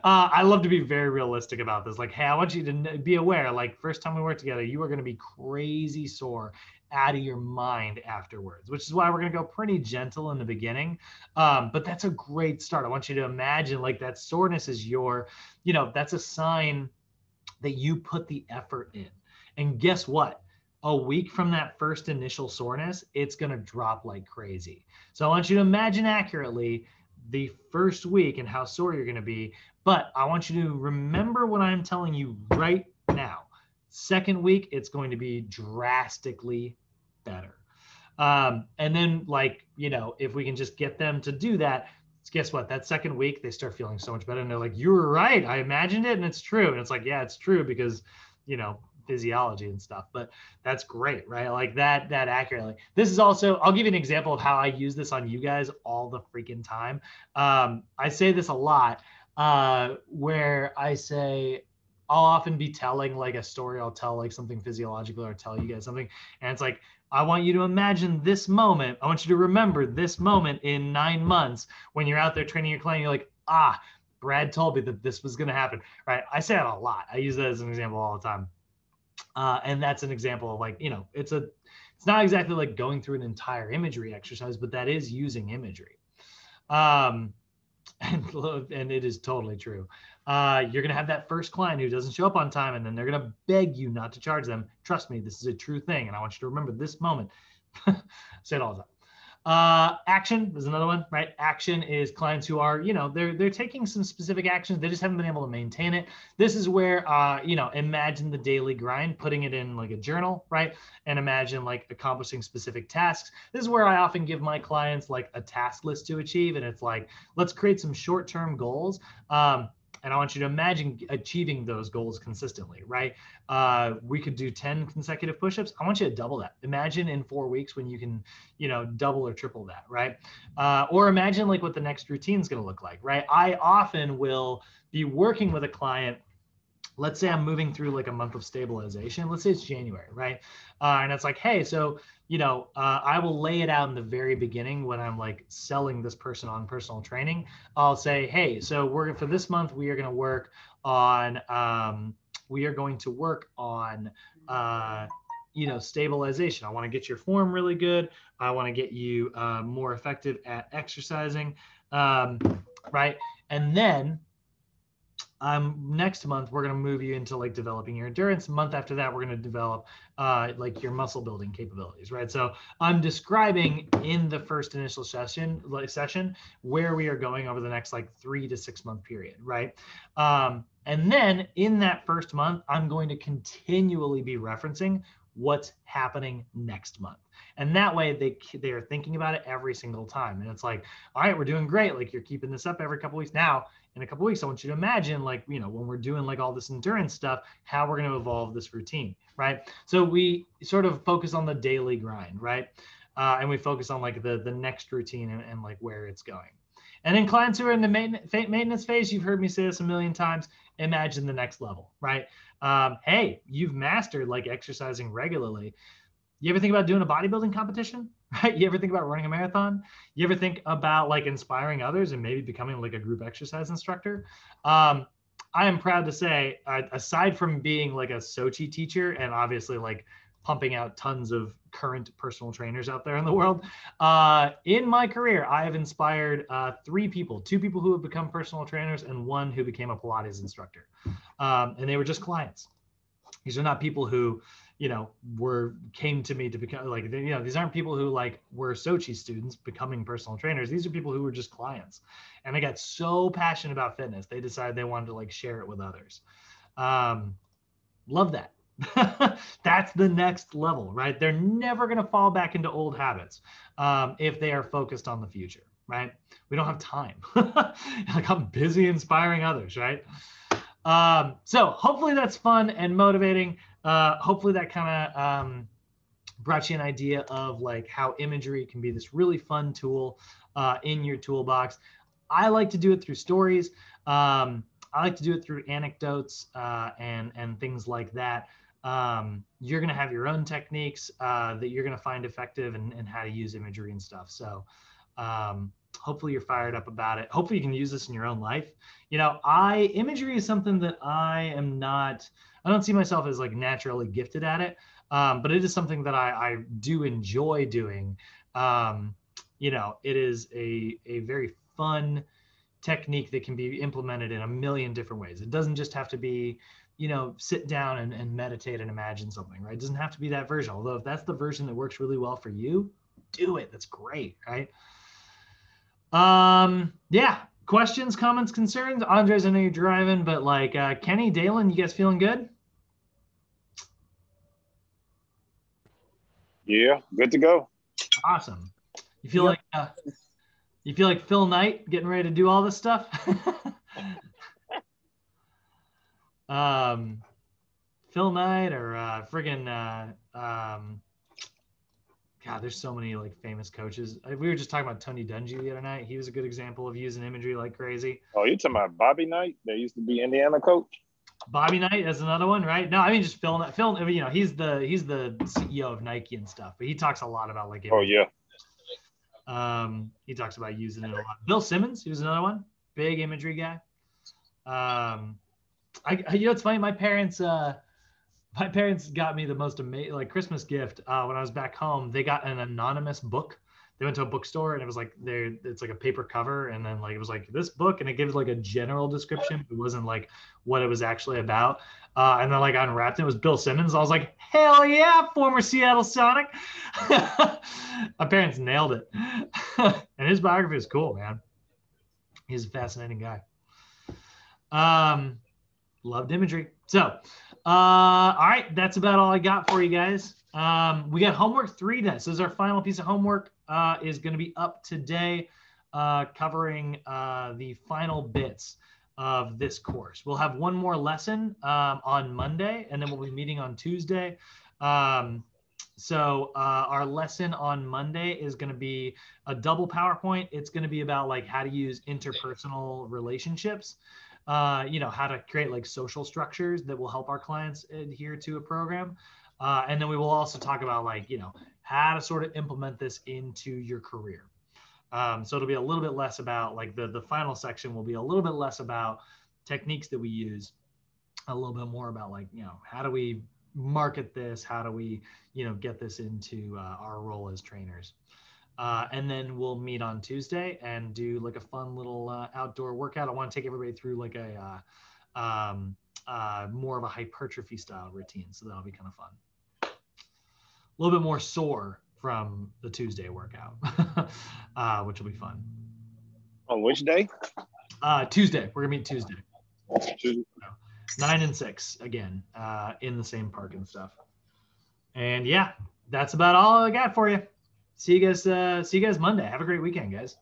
I love to be very realistic about this. Like, hey, I want you to be aware. Like, first time we work together, you are going to be crazy sore out of your mind afterwards, which is why we're going to go pretty gentle in the beginning. Um, but that's a great start. I want you to imagine like that soreness is your, you know, that's a sign that you put the effort in. And guess what? A week from that first initial soreness, it's going to drop like crazy. So I want you to imagine accurately the first week and how sore you're going to be. But I want you to remember what I'm telling you right Second week, it's going to be drastically better. Um, and then, like, you know, if we can just get them to do that, guess what? That second week, they start feeling so much better. And they're like, you were right. I imagined it and it's true. And it's like, yeah, it's true because, you know, physiology and stuff but that's great right like that that accurately this is also i'll give you an example of how i use this on you guys all the freaking time um, i say this a lot uh, where i say I'll often be telling like a story. I'll tell like something physiological or tell you guys something. And it's like, I want you to imagine this moment. I want you to remember this moment in nine months when you're out there training your client. You're like, ah, Brad told me that this was going to happen, right? I say that a lot. I use that as an example all the time. Uh, and that's an example of like, you know, it's a, it's not exactly like going through an entire imagery exercise, but that is using imagery. Um, and, and it is totally true. Uh, you're going to have that first client who doesn't show up on time, and then they're going to beg you not to charge them. Trust me, this is a true thing. And I want you to remember this moment. Say it all the time. Uh, action is another one, right? Action is clients who are, you know, they're they're taking some specific actions. They just haven't been able to maintain it. This is where, uh, you know, imagine the daily grind, putting it in like a journal, right? And imagine like accomplishing specific tasks. This is where I often give my clients like a task list to achieve, and it's like, let's create some short-term goals. Um, and I want you to imagine achieving those goals consistently, right? Uh, we could do 10 consecutive push-ups. I want you to double that. Imagine in four weeks when you can, you know, double or triple that, right? Uh, or imagine like what the next routine is going to look like, right? I often will be working with a client let's say I'm moving through like a month of stabilization. Let's say it's January, right? Uh, and it's like, hey, so you know, uh, I will lay it out in the very beginning when I'm like selling this person on personal training. I'll say, hey, so we're for this month we are going to work on, um, we are going to work on. Uh, you know stabilization i want to get your form really good i want to get you uh, more effective at exercising um, right and then um, next month we're going to move you into like developing your endurance. Month after that we're going to develop uh, like your muscle building capabilities right? So i'm describing in the first initial session like session where we are going over the next like three to six month period right? Um, and then in that first month i'm going to continually be referencing what's happening next month and that way they they are thinking about it every single time and it's like all right we're doing great like you're keeping this up every couple weeks now in a couple weeks, I want you to imagine like, you know, when we're doing like all this endurance stuff, how we're going to evolve this routine, right? So we sort of focus on the daily grind, right? Uh, and we focus on like the the next routine and, and like where it's going. And then clients who are in the maintenance phase, you've heard me say this a million times. Imagine the next level, right? Um, hey, you've mastered like exercising regularly. You ever think about doing a bodybuilding competition? right? You ever think about running a marathon? You ever think about like inspiring others and maybe becoming like a group exercise instructor? Um, I am proud to say, aside from being like a Sochi teacher and obviously like pumping out tons of current personal trainers out there in the world, uh, in my career, I have inspired uh, three people two people who have become personal trainers and one who became a Pilates instructor. Um, and they were just clients. These are not people who you know, were came to me to become like, you know, these aren't people who like were Sochi students becoming personal trainers. These are people who were just clients. And they got so passionate about fitness, they decided they wanted to like share it with others. Um, love that. That's the next level, right? They're never going to fall back into old habits um, if they are focused on the future, right? We don't have time. like I'm busy inspiring others, right? Um, so hopefully that's fun and motivating uh, hopefully that kind of um, brought you an idea of like how imagery can be this really fun tool uh, in your toolbox. I like to do it through stories. Um, I like to do it through anecdotes uh, and and things like that. Um, you're going to have your own techniques uh, that you're going to find effective and, and how to use imagery and stuff. So um, hopefully you're fired up about it. Hopefully you can use this in your own life. You know, I imagery is something that I am not. I don't see myself as like naturally gifted at it, um, but it is something that I, I do enjoy doing. Um, you know, it is a, a very fun technique that can be implemented in a million different ways. It doesn't just have to be, you know, sit down and, and meditate and imagine something, right? It doesn't have to be that version. Although if that's the version that works really well for you, do it. That's great, right? Um, yeah. Questions, comments, concerns? Andres, I know you're driving, but like uh, Kenny, Dalen, you guys feeling good? Yeah, good to go. Awesome. You feel yep. like uh, you feel like Phil Knight getting ready to do all this stuff? um, Phil Knight or uh, friggin' uh, um, God, there's so many like famous coaches. Uh, we were just talking about Tony Dungy the other night. He was a good example of using imagery like crazy. Oh, you're talking about Bobby Knight? That used to be Indiana coach. Bobby Knight is another one, right? No, I mean just Phil. Phil, you know, he's the he's the CEO of Nike and stuff, but he talks a lot about like. Oh yeah. Um, he talks about using it a lot. Bill Simmons, he was another one, big imagery guy. Um, I, you know, it's funny. My parents, uh, my parents got me the most amazing like Christmas gift uh, when I was back home. They got an anonymous book. They went to a bookstore and it was like there. It's like a paper cover, and then like it was like this book, and it gives like a general description. It wasn't like what it was actually about. Uh, and then like I unwrapped it, it was Bill Simmons. I was like, hell yeah, former Seattle Sonic. my parents nailed it, and his biography is cool, man. He's a fascinating guy. Um, loved imagery. So, uh, all right, that's about all I got for you guys. Um, we got homework three then. So, this is our final piece of homework. Uh, is going to be up today, uh, covering uh, the final bits of this course. We'll have one more lesson um, on Monday, and then we'll be meeting on Tuesday. Um, so uh, our lesson on Monday is going to be a double PowerPoint. It's going to be about like how to use interpersonal relationships uh, you know, how to create like social structures that will help our clients adhere to a program. Uh, and then we will also talk about like, you know, how to sort of implement this into your career. Um, so it'll be a little bit less about like the, the final section will be a little bit less about techniques that we use, a little bit more about like, you know, how do we market this? How do we, you know, get this into uh, our role as trainers? Uh, and then we'll meet on Tuesday and do like a fun little uh, outdoor workout. I want to take everybody through like a uh, um, uh, more of a hypertrophy style routine. So that'll be kind of fun. A little bit more sore from the Tuesday workout, uh, which will be fun. On which day? Uh, Tuesday. We're gonna meet Tuesday. Tuesday. Nine and six again in the same park and stuff. And yeah, that's about all I got for you see you guys uh see you guys monday. Have a great weekend guys